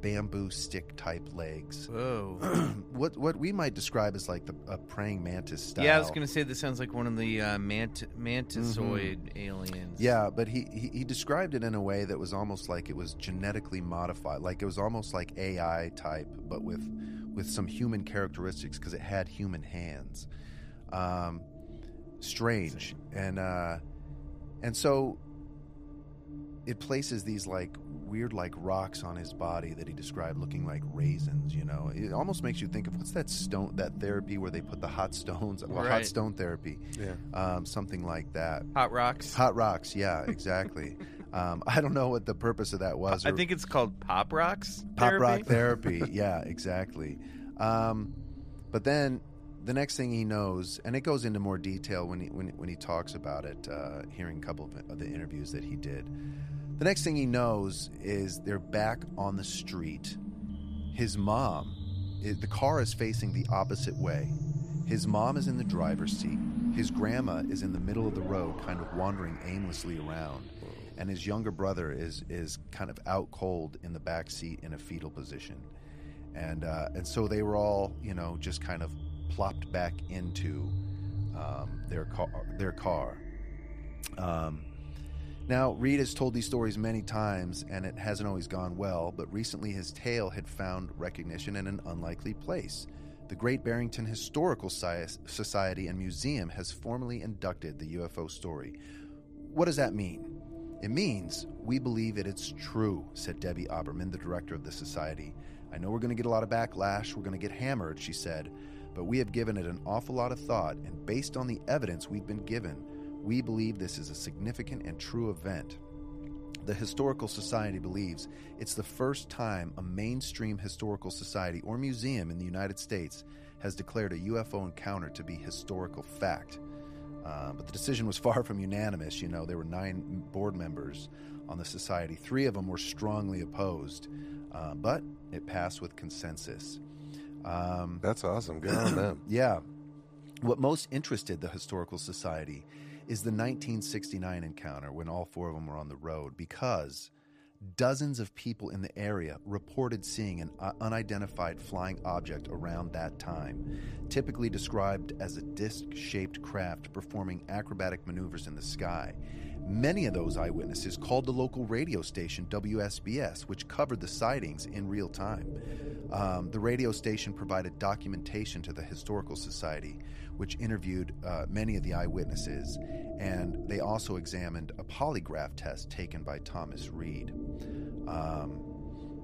bamboo stick type legs. Whoa. what what we might describe as like the a praying mantis style. Yeah, I was gonna say this sounds like one of the uh, mant- mantisoid aliens. Yeah, but he, he he described it in a way that was almost like it was genetically modified, like it was almost like AI type, but with with some human characteristics because it had human hands. Um, strange, and uh, and so it places these like weird like rocks on his body that he described looking like raisins. You know, it almost makes you think of what's that stone that therapy where they put the hot stones, well, hot stone therapy, Yeah. um, something like that. Hot rocks. Hot rocks, yeah, exactly. um, I don't know what the purpose of that was. I think it's called pop rocks. pop therapy. rock therapy. yeah, exactly. Um, but then the next thing he knows, and it goes into more detail when he when, when he talks about it, uh, hearing a couple of, of the interviews that he did. The next thing he knows is they're back on the street. His mom, the car is facing the opposite way. His mom is in the driver's seat. His grandma is in the middle of the road, kind of wandering aimlessly around. And his younger brother is is kind of out cold in the back seat in a fetal position. And uh, and so they were all, you know, just kind of plopped back into um, their car. Their car. Um, now, Reed has told these stories many times, and it hasn't always gone well, but recently his tale had found recognition in an unlikely place. The Great Barrington Historical Society and Museum has formally inducted the UFO story. What does that mean? It means we believe it is true, said Debbie Oberman, the director of the society. I know we're going to get a lot of backlash, we're going to get hammered, she said, but we have given it an awful lot of thought, and based on the evidence we've been given, we believe this is a significant and true event. The Historical Society believes it's the first time a mainstream historical society or museum in the United States has declared a UFO encounter to be historical fact. Uh, but the decision was far from unanimous. You know, there were nine board members on the society. Three of them were strongly opposed, uh, but it passed with consensus. Um, That's awesome. Good on them. yeah. What most interested the Historical Society is the 1969 encounter when all four of them were on the road because dozens of people in the area reported seeing an uh, unidentified flying object around that time, typically described as a disc shaped craft performing acrobatic maneuvers in the sky. Many of those eyewitnesses called the local radio station WSBS, which covered the sightings in real time. Um, the radio station provided documentation to the Historical Society, which interviewed uh, many of the eyewitnesses, and they also examined a polygraph test taken by Thomas Reed. Um,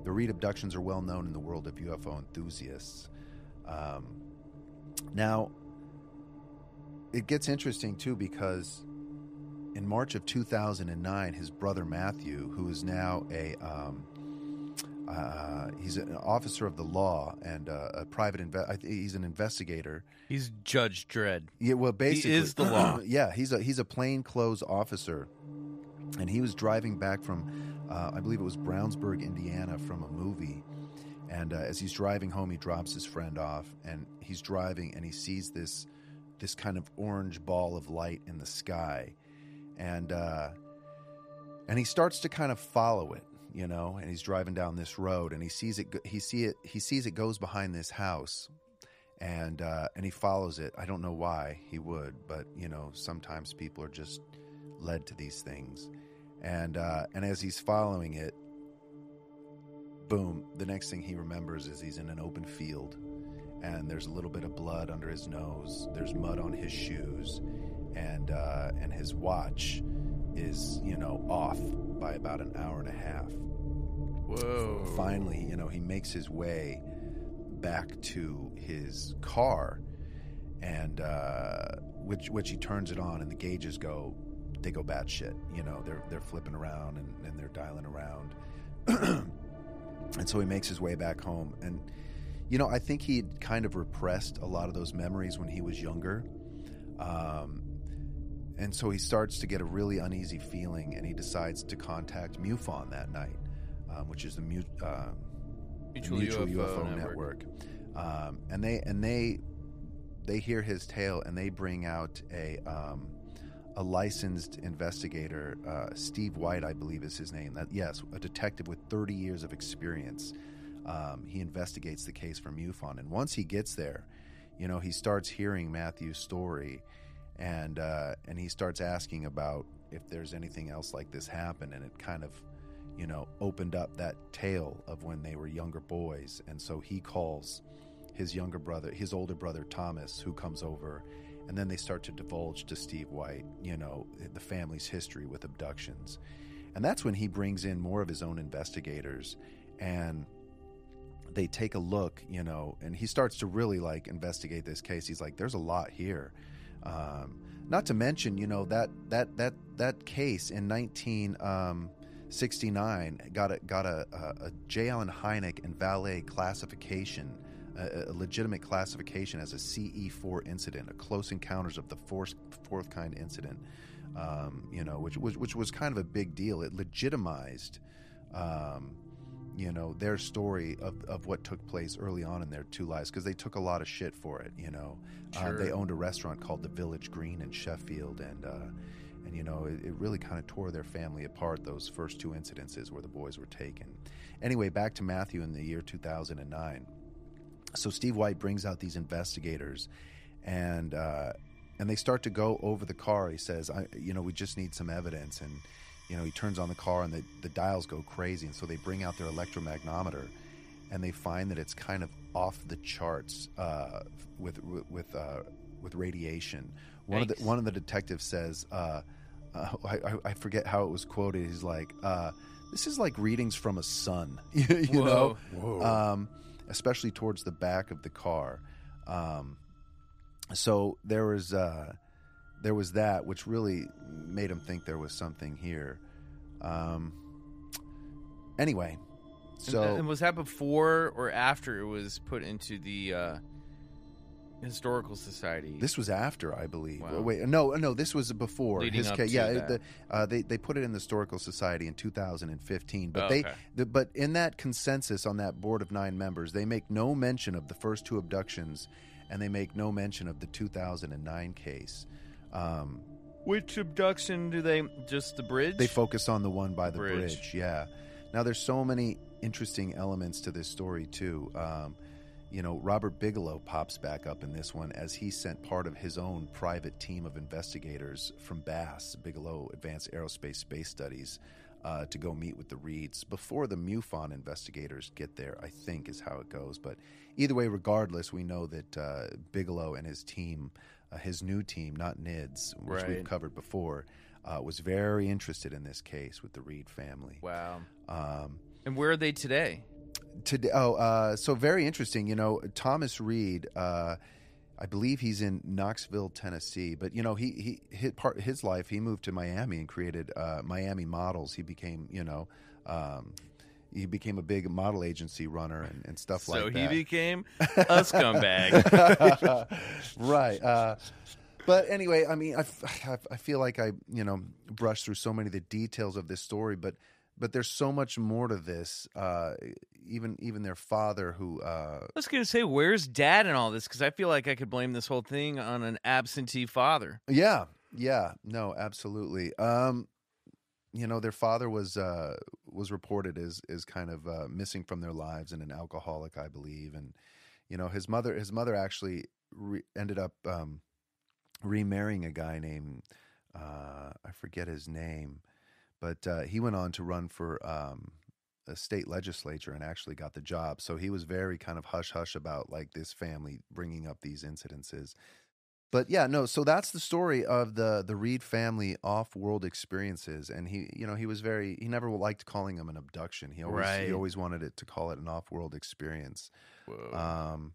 the Reed abductions are well known in the world of UFO enthusiasts. Um, now, it gets interesting too because in March of 2009, his brother Matthew, who is now a um, uh, he's an officer of the law and uh, a private inve- he's an investigator. He's Judge Dredd. Yeah, well, basically, he is the law. yeah, he's a he's a plainclothes officer, and he was driving back from, uh, I believe it was Brownsburg, Indiana, from a movie. And uh, as he's driving home, he drops his friend off, and he's driving, and he sees this this kind of orange ball of light in the sky, and uh, and he starts to kind of follow it, you know. And he's driving down this road, and he sees it. He see it. He sees it goes behind this house, and uh, and he follows it. I don't know why he would, but you know, sometimes people are just led to these things, and uh, and as he's following it, boom! The next thing he remembers is he's in an open field, and there's a little bit of blood under his nose. There's mud on his shoes, and uh, and his watch is you know off by about an hour and a half. Whoa. Finally, you know, he makes his way back to his car, and uh, which which he turns it on, and the gauges go, they go batshit. You know, they're they're flipping around and, and they're dialing around, and so he makes his way back home. And you know, I think he'd kind of repressed a lot of those memories when he was younger. Um, and so he starts to get a really uneasy feeling, and he decides to contact MUFON that night, um, which is the mu- uh, Mutual, Mutual UFO, UFO, Network. Network. Um, and they and they they hear his tale, and they bring out a um, a licensed investigator, uh, Steve White, I believe is his name. That yes, a detective with 30 years of experience. Um, he investigates the case for MUFON, and once he gets there, you know, he starts hearing Matthew's story, and uh, and he starts asking about if there's anything else like this happen, and it kind of, you know, opened up that tale of when they were younger boys, and so he calls his younger brother, his older brother Thomas, who comes over, and then they start to divulge to Steve White, you know, the family's history with abductions, and that's when he brings in more of his own investigators, and they take a look, you know, and he starts to really like investigate this case. He's like, "There's a lot here." Um, not to mention, you know, that that that that case in 1969 got a got a, a, a J. Allen Hynek and Vallée classification, a, a legitimate classification as a CE4 incident, a close encounters of the fourth fourth kind incident. Um, you know, which was which was kind of a big deal. It legitimized. Um, you know their story of, of what took place early on in their two lives because they took a lot of shit for it you know? Uh, they owned a restaurant called the village green in sheffield and uh, and you know it, it really kind of tore their family apart those first two incidences where the boys were taken. Anyway back to matthew in the year 2009 so steve white brings out these investigators and uh, and they start to go over the car. He says I, you know we just need some evidence and you know he turns on the car and the, the dials go crazy and so they bring out their electromagnometer and they find that it's kind of off the charts uh, with with uh, with radiation. One of the one of the detectives says uh, uh, I, I- I forget how it was quoted. He's like uh, this is like readings from a sun you know? Whoa. um, especially towards the back of the car. Um, so there was uh, there was that, which really made him think there was something here. Um, anyway, so and, and was that before or after it was put into the uh, historical society? this was after, I believe. Wow. Wait, no, no, this was before Leading his case. Yeah, the, uh, they they put it in the historical society in 2015, but Oh, they okay. the, but in that consensus on that board of nine members, they make no mention of the first two abductions, and they make no mention of the 2009 case. Um, Which abduction do they? Just the bridge? they focus on the one by the Bridge. bridge. Yeah. Now there's so many interesting elements to this story too. Um, you know, Robert Bigelow pops back up in this one as he sent part of his own private team of investigators from BASS, Bigelow Advanced Aerospace Space Studies, uh, to go meet with the Reeds before the MUFON investigators get there, I think is how it goes. But either way, regardless, we know that uh, Bigelow and his team, uh, his new team, not NIDS, which Right. we've covered before, uh, was very interested in this case with the Reed family. Wow. Um, And where are they today? today oh uh so very interesting you know thomas reed uh i believe he's in knoxville tennessee but you know he he hit part his life he moved to miami and created uh miami models he became you know um he became a big model agency runner and, and stuff so like that. So he became a scumbag. right. Uh, but anyway, I mean, I, I feel like I, you know, brushed through so many of the details of this story, but but there's so much more to this. Uh, even even their father, who uh, I was gonna say, where's Dad in all this? Because I feel like I could blame this whole thing on an absentee father. yeah, yeah, no, absolutely. Um, you know, their father was uh, was reported as is kind of uh, missing from their lives and an alcoholic, I believe, and you know his mother his mother actually re- ended up um, remarrying a guy named uh, I forget his name, but uh, he went on to run for um, a state legislature and actually got the job. So he was very kind of hush hush about like this family bringing up these incidences. But yeah, no. So that's the story of the the Reed family off world experiences, and he, you know, he was very he never liked calling them an abduction. He always Right. he always wanted it to call it an off world experience. Whoa. Um,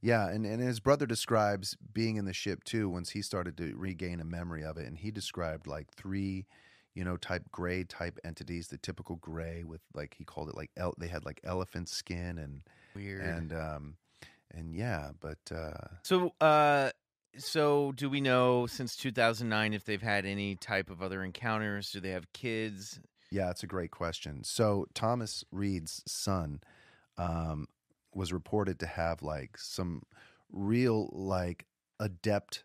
yeah, and, and his brother describes being in the ship too once he started to regain a memory of it, and he described like three, you know, type gray type entities, the typical gray with like he called it like el- they had like elephant skin and Weird. and um and yeah, but uh, so, uh, so do we know since 2009 if they've had any type of other encounters? Do they have kids? Yeah, it's a great question. So Thomas Reed's son um, was reported to have like some real like adept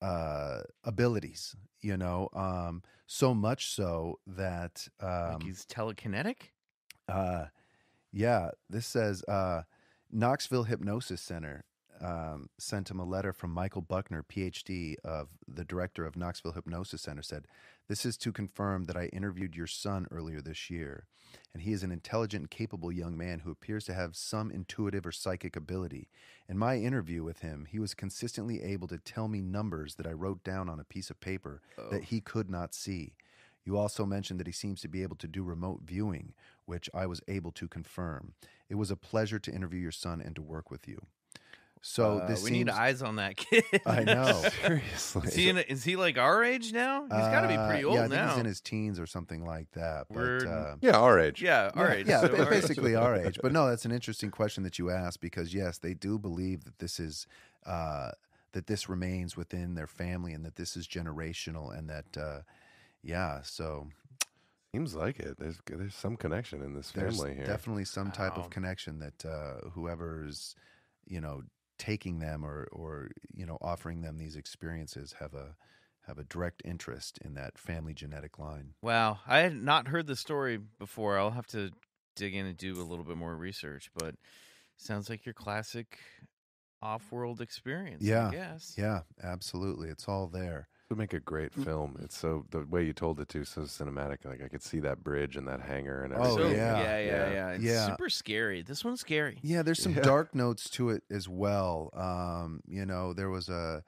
uh, abilities. You know, um, so much so that like um, he's telekinetic? uh, yeah, this says uh, Knoxville Hypnosis Center um, sent him a letter from Michael Buckner, PhD, of the director of Knoxville Hypnosis Center. Said, "This is to confirm that I interviewed your son earlier this year, and he is an intelligent, and capable young man who appears to have some intuitive or psychic ability. In my interview with him, he was consistently able to tell me numbers that I wrote down on a piece of paper that he could not see." You also mentioned that he seems to be able to do remote viewing, which I was able to confirm. It was a pleasure to interview your son and to work with you. So Uh, this we seems, need eyes on that kid. I know. Seriously. Is he, in, is he like our age now? He's got to be Uh, pretty old yeah, I think now. he's in his teens or something like that. But uh, yeah, our age. yeah, our yeah, age. yeah, so ba- our age. basically our age. But no, that's an interesting question that you asked because yes, they do believe that this is uh, that this remains within their family and that this is generational and that uh, yeah, so Seems like it. There's there's some connection in this there's family here. definitely some type Wow. of connection that uh, whoever's you know taking them or or you know offering them these experiences have a have a direct interest in that family genetic line. Wow, I had not heard the story before. I'll have to dig in and do a little bit more research, but sounds like your classic off-world experience. Yeah, I guess. Yeah, absolutely. It's all there. It would make a great film. It's so the way you told it too, so cinematic. Like I could see that bridge and that hangar and Oh, everything. So, yeah. yeah, yeah, Yeah. yeah. It's Yeah. super scary. This one's scary. Yeah, there's some Yeah. dark notes to it as well. Um, you know, there was a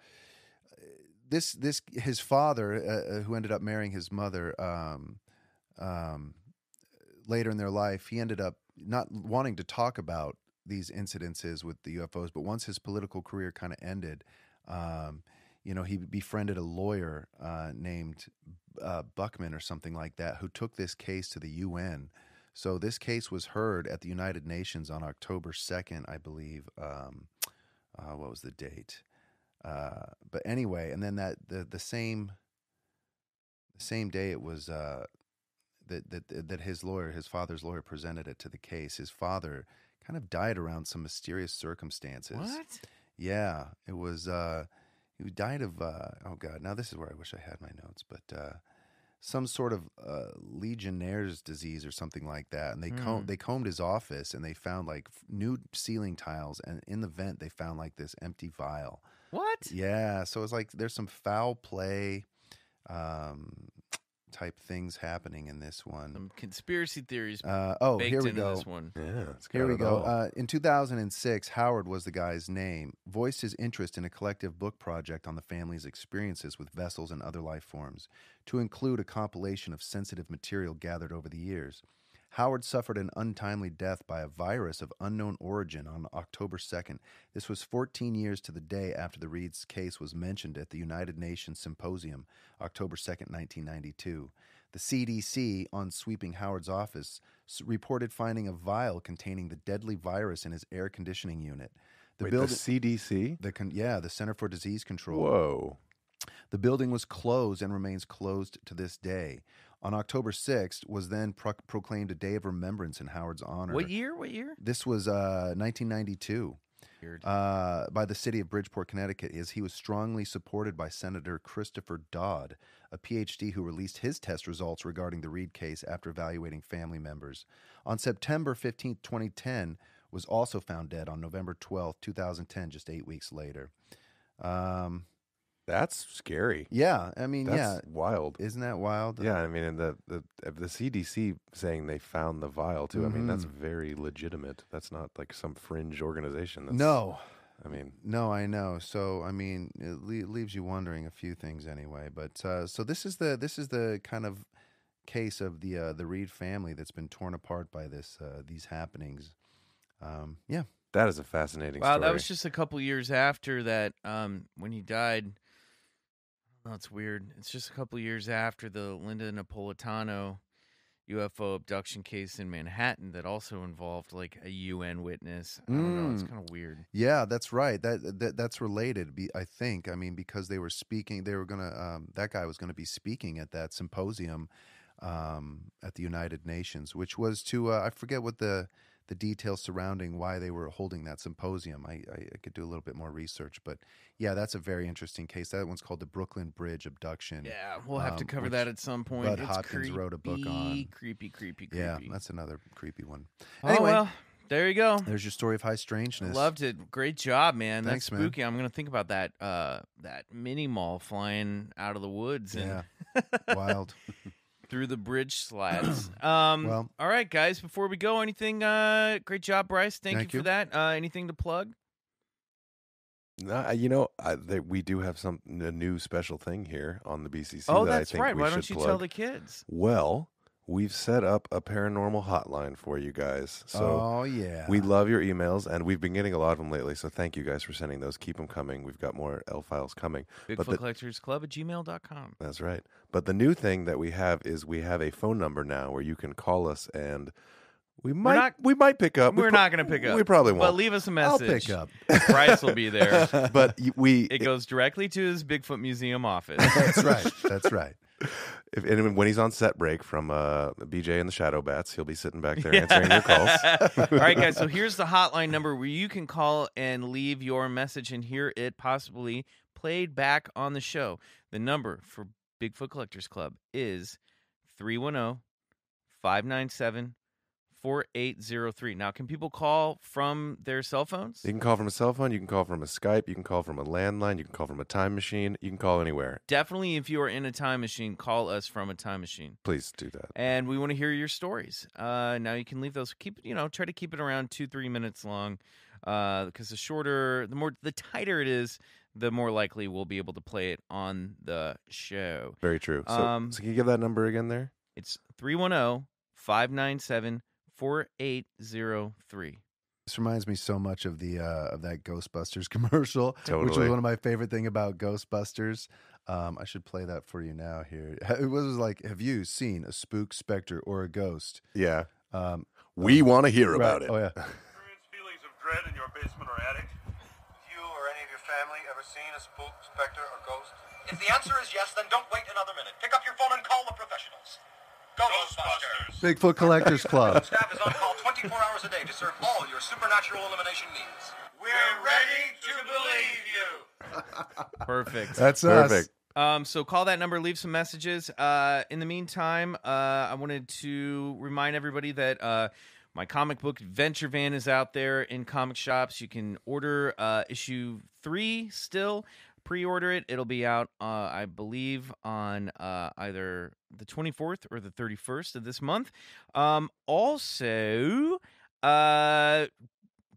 this this his father uh, uh, who ended up marrying his mother um, um, later in their life. He ended up not wanting to talk about these incidences with the UFOs, but once his political career kind of ended, um, you know, he befriended a lawyer uh, named uh, Buckman or something like that who took this case to the UN. So this case was heard at the United Nations on October 2nd, I believe. Um, uh, what was the date? Uh, but anyway, and then that the the same the same day it was uh, that that that his lawyer, his father's lawyer, presented it to the case. His father kind of died around some mysterious circumstances. What? Yeah, it was. He died of. Uh, oh God! Now this is where I wish I had my notes, but uh, some sort of uh, Legionnaire's disease or something like that, and they Hmm. comb- they combed his office and they found like f- new ceiling tiles, and in the vent they found like this empty vial. What? Yeah, so it's like there's some foul play um, type things happening in this one. Some conspiracy theories Uh, oh, baked here we into go. this one. Yeah, Here we go. Uh, in 2006, Howard was the guy's name, voiced his interest in a collective book project on the family's experiences with vessels and other life forms, to include a compilation of sensitive material gathered over the years. Howard suffered an untimely death by a virus of unknown origin on October 2nd. This was 14 years to the day after the Reed's case was mentioned at the United Nations Symposium, October 2nd, 1992. The CDC, on sweeping Howard's office, reported finding a vial containing the deadly virus in his air conditioning unit. The Wait, building, the CDC? the con- yeah, the Center for Disease Control. Whoa. The building was closed and remains closed to this day. On October 6th was then pro- proclaimed a day of remembrance in Howard's honor. What year? What year? This was uh, 1992 uh, by the city of Bridgeport, Connecticut, is he was strongly supported by Senator Christopher Dodd, a PhD who released his test results regarding the Reed case after evaluating family members. On September 15, 2010, was also found dead on November 12, 2010, just eight weeks later. Um, That's scary. yeah, I mean, That's yeah, wild. isn't that wild? Yeah, I mean, and the the the CDC saying they found the vial too. I mean, that's Mhm. very legitimate. That's not like some fringe organization. That's, No, I mean, No, I know. So I mean, it le- leaves you wondering a few things anyway. But uh, so this is the this is the kind of case of the uh, the Reed family that's been torn apart by this uh, these happenings. Um, yeah, that is a fascinating. Wow, story. that was just a couple years after that. Um, when he died. Oh, it's weird. It's just a couple years after the Linda Napolitano UFO abduction case in Manhattan that also involved like a UN witness. I don't know. It's Mm. kind of weird. yeah, that's right. That, that that's related. Be, I think. I mean, because they were speaking, they were gonna. Um, that guy was gonna be speaking at that symposium um, at the United Nations, which was to uh, I forget what the the details surrounding why they were holding that symposium. I, I, I could do a little bit more research, but yeah, that's a very interesting case. That one's called the Brooklyn Bridge abduction. Yeah, we'll have to um, cover that at some point. Budd It's Hopkins wrote a book on. Creepy, creepy, creepy. Yeah, that's another creepy one. oh, anyway. well, there you go. There's your story of high strangeness. Loved it. Great job, man. Thanks, That's man. spooky. I'm gonna think about that. Uh, that mini mall flying out of the woods and Yeah, wild. through the bridge slats. um, Well- all right, guys. Before we go, anything? Uh, great job, Bryce. Thank, Thank you, you. for that. Uh, anything to plug? Nah, you know, I, they, we do have some a new special thing here on the BCC. oh, that I that's think right. we Why should don't you plug. tell the kids? Well, we've set up a paranormal hotline for you guys. So oh yeah, we love your emails, and we've been getting a lot of them lately. So thank you guys for sending those. Keep them coming. We've got more L files coming. Bigfoot Collectors Club at gmail.com. That's right. But the new thing that we have is we have a phone number now where you can call us, and we might not- we might pick up. We We're pro- not going to pick up. We probably won't. But leave us a I'll message. pick up. Bryce will be there. but y- we It goes directly to his Bigfoot Museum office. That's right. That's right. if, and when he's on set break from uh, BJ and the Shadow Bats, he'll be sitting back there answering your calls. All right, guys. So here's the hotline number where you can call and leave your message and hear it possibly played back on the show. The number for Bigfoot Collectors Club is oh, 310 597 4803. Now, can people call from their cell phones? You can call from a cell phone. You can call from a Skype. You can call from a landline. You can call from a time machine. You can call anywhere. Definitely, if you are in a time machine, call us from a time machine. Please do that. and we want to hear your stories. Uh, now you can leave those. Keep you know, try to keep it around two three minutes long, because the shorter, the more, the tighter it is, the more likely we'll be able to play it on the show. Very true. So, Um, so can you give that number again there? It's 310 597 4803. This reminds me so much of the uh, of that Ghostbusters commercial, which was one of my favorite thing about Ghostbusters. Um, I should play that for you now. Here, it was like, "Have you seen a spook, specter, or a ghost?" Yeah. Um, We want to hear right- about it. Oh yeah, experience feelings of dread in your basement or attic? You or any of your family ever seen a spook, specter, or ghost? If the answer is yes, then don't wait another minute. Pick up your phone and call the professionals. Ghostbusters. Bigfoot Collectors Club. Staff is on call 24 hours a day to serve all your supernatural elimination needs. We're ready to believe you. Perfect. That's Perfect. Um, so call that number, leave some messages. Uh, in the meantime, uh, I wanted to remind everybody that uh, my comic book Adventure Van is out there in comic shops. You can order uh, issue three still. Pre-order it. It'll be out, uh, I believe, on uh, either the 24th or the 31st of this month. Um, also, uh,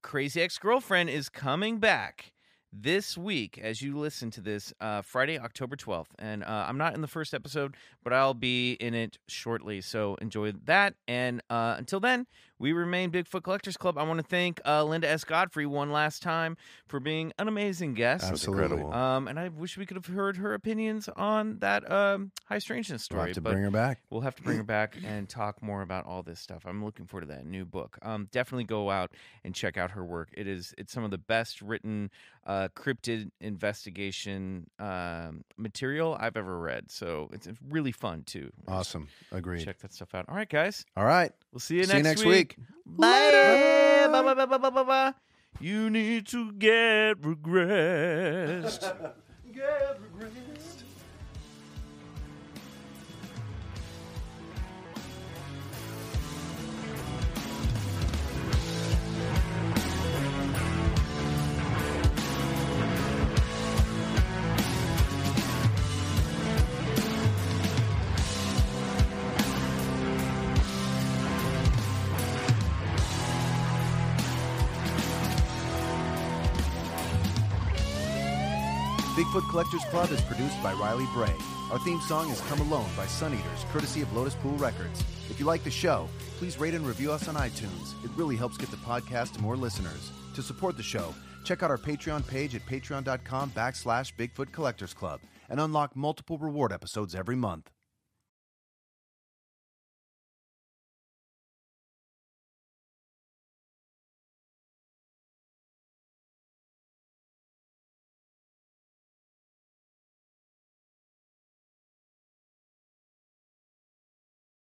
Crazy Ex Girlfriend is coming back this week as you listen to this uh, Friday, October 12th. And uh, I'm not in the first episode, but I'll be in it shortly. So enjoy that. And uh, until then, we remain Bigfoot Collectors Club. I want to thank uh, Linda S. Godfrey one last time for being an amazing guest. That Absolutely. incredible. Um, and I wish we could have heard her opinions on that um, high strangeness We'll story. have to but bring her back. We'll have to bring her back and talk more about all this stuff. I'm looking forward to that new book. Um, definitely go out and check out her work. It is it's some of the best written uh, cryptid investigation um, material I've ever read. So it's it's really fun too. Awesome. Agreed. Check that stuff out. All right, guys. All right. We'll see you See you next next week week. Bye. Bye, bye, bye. You need to get regressed. get regressed. Collectors Club is produced by Riley Bray. Our theme song is Come Alone by Suneaters, courtesy of Lotuspool Records. If you like the show, please rate and review us on iTunes. It really helps get the podcast to more listeners. To support the show, check out our Patreon page at patreon.com backslash Bigfoot Collectors Club and unlock multiple reward episodes every month.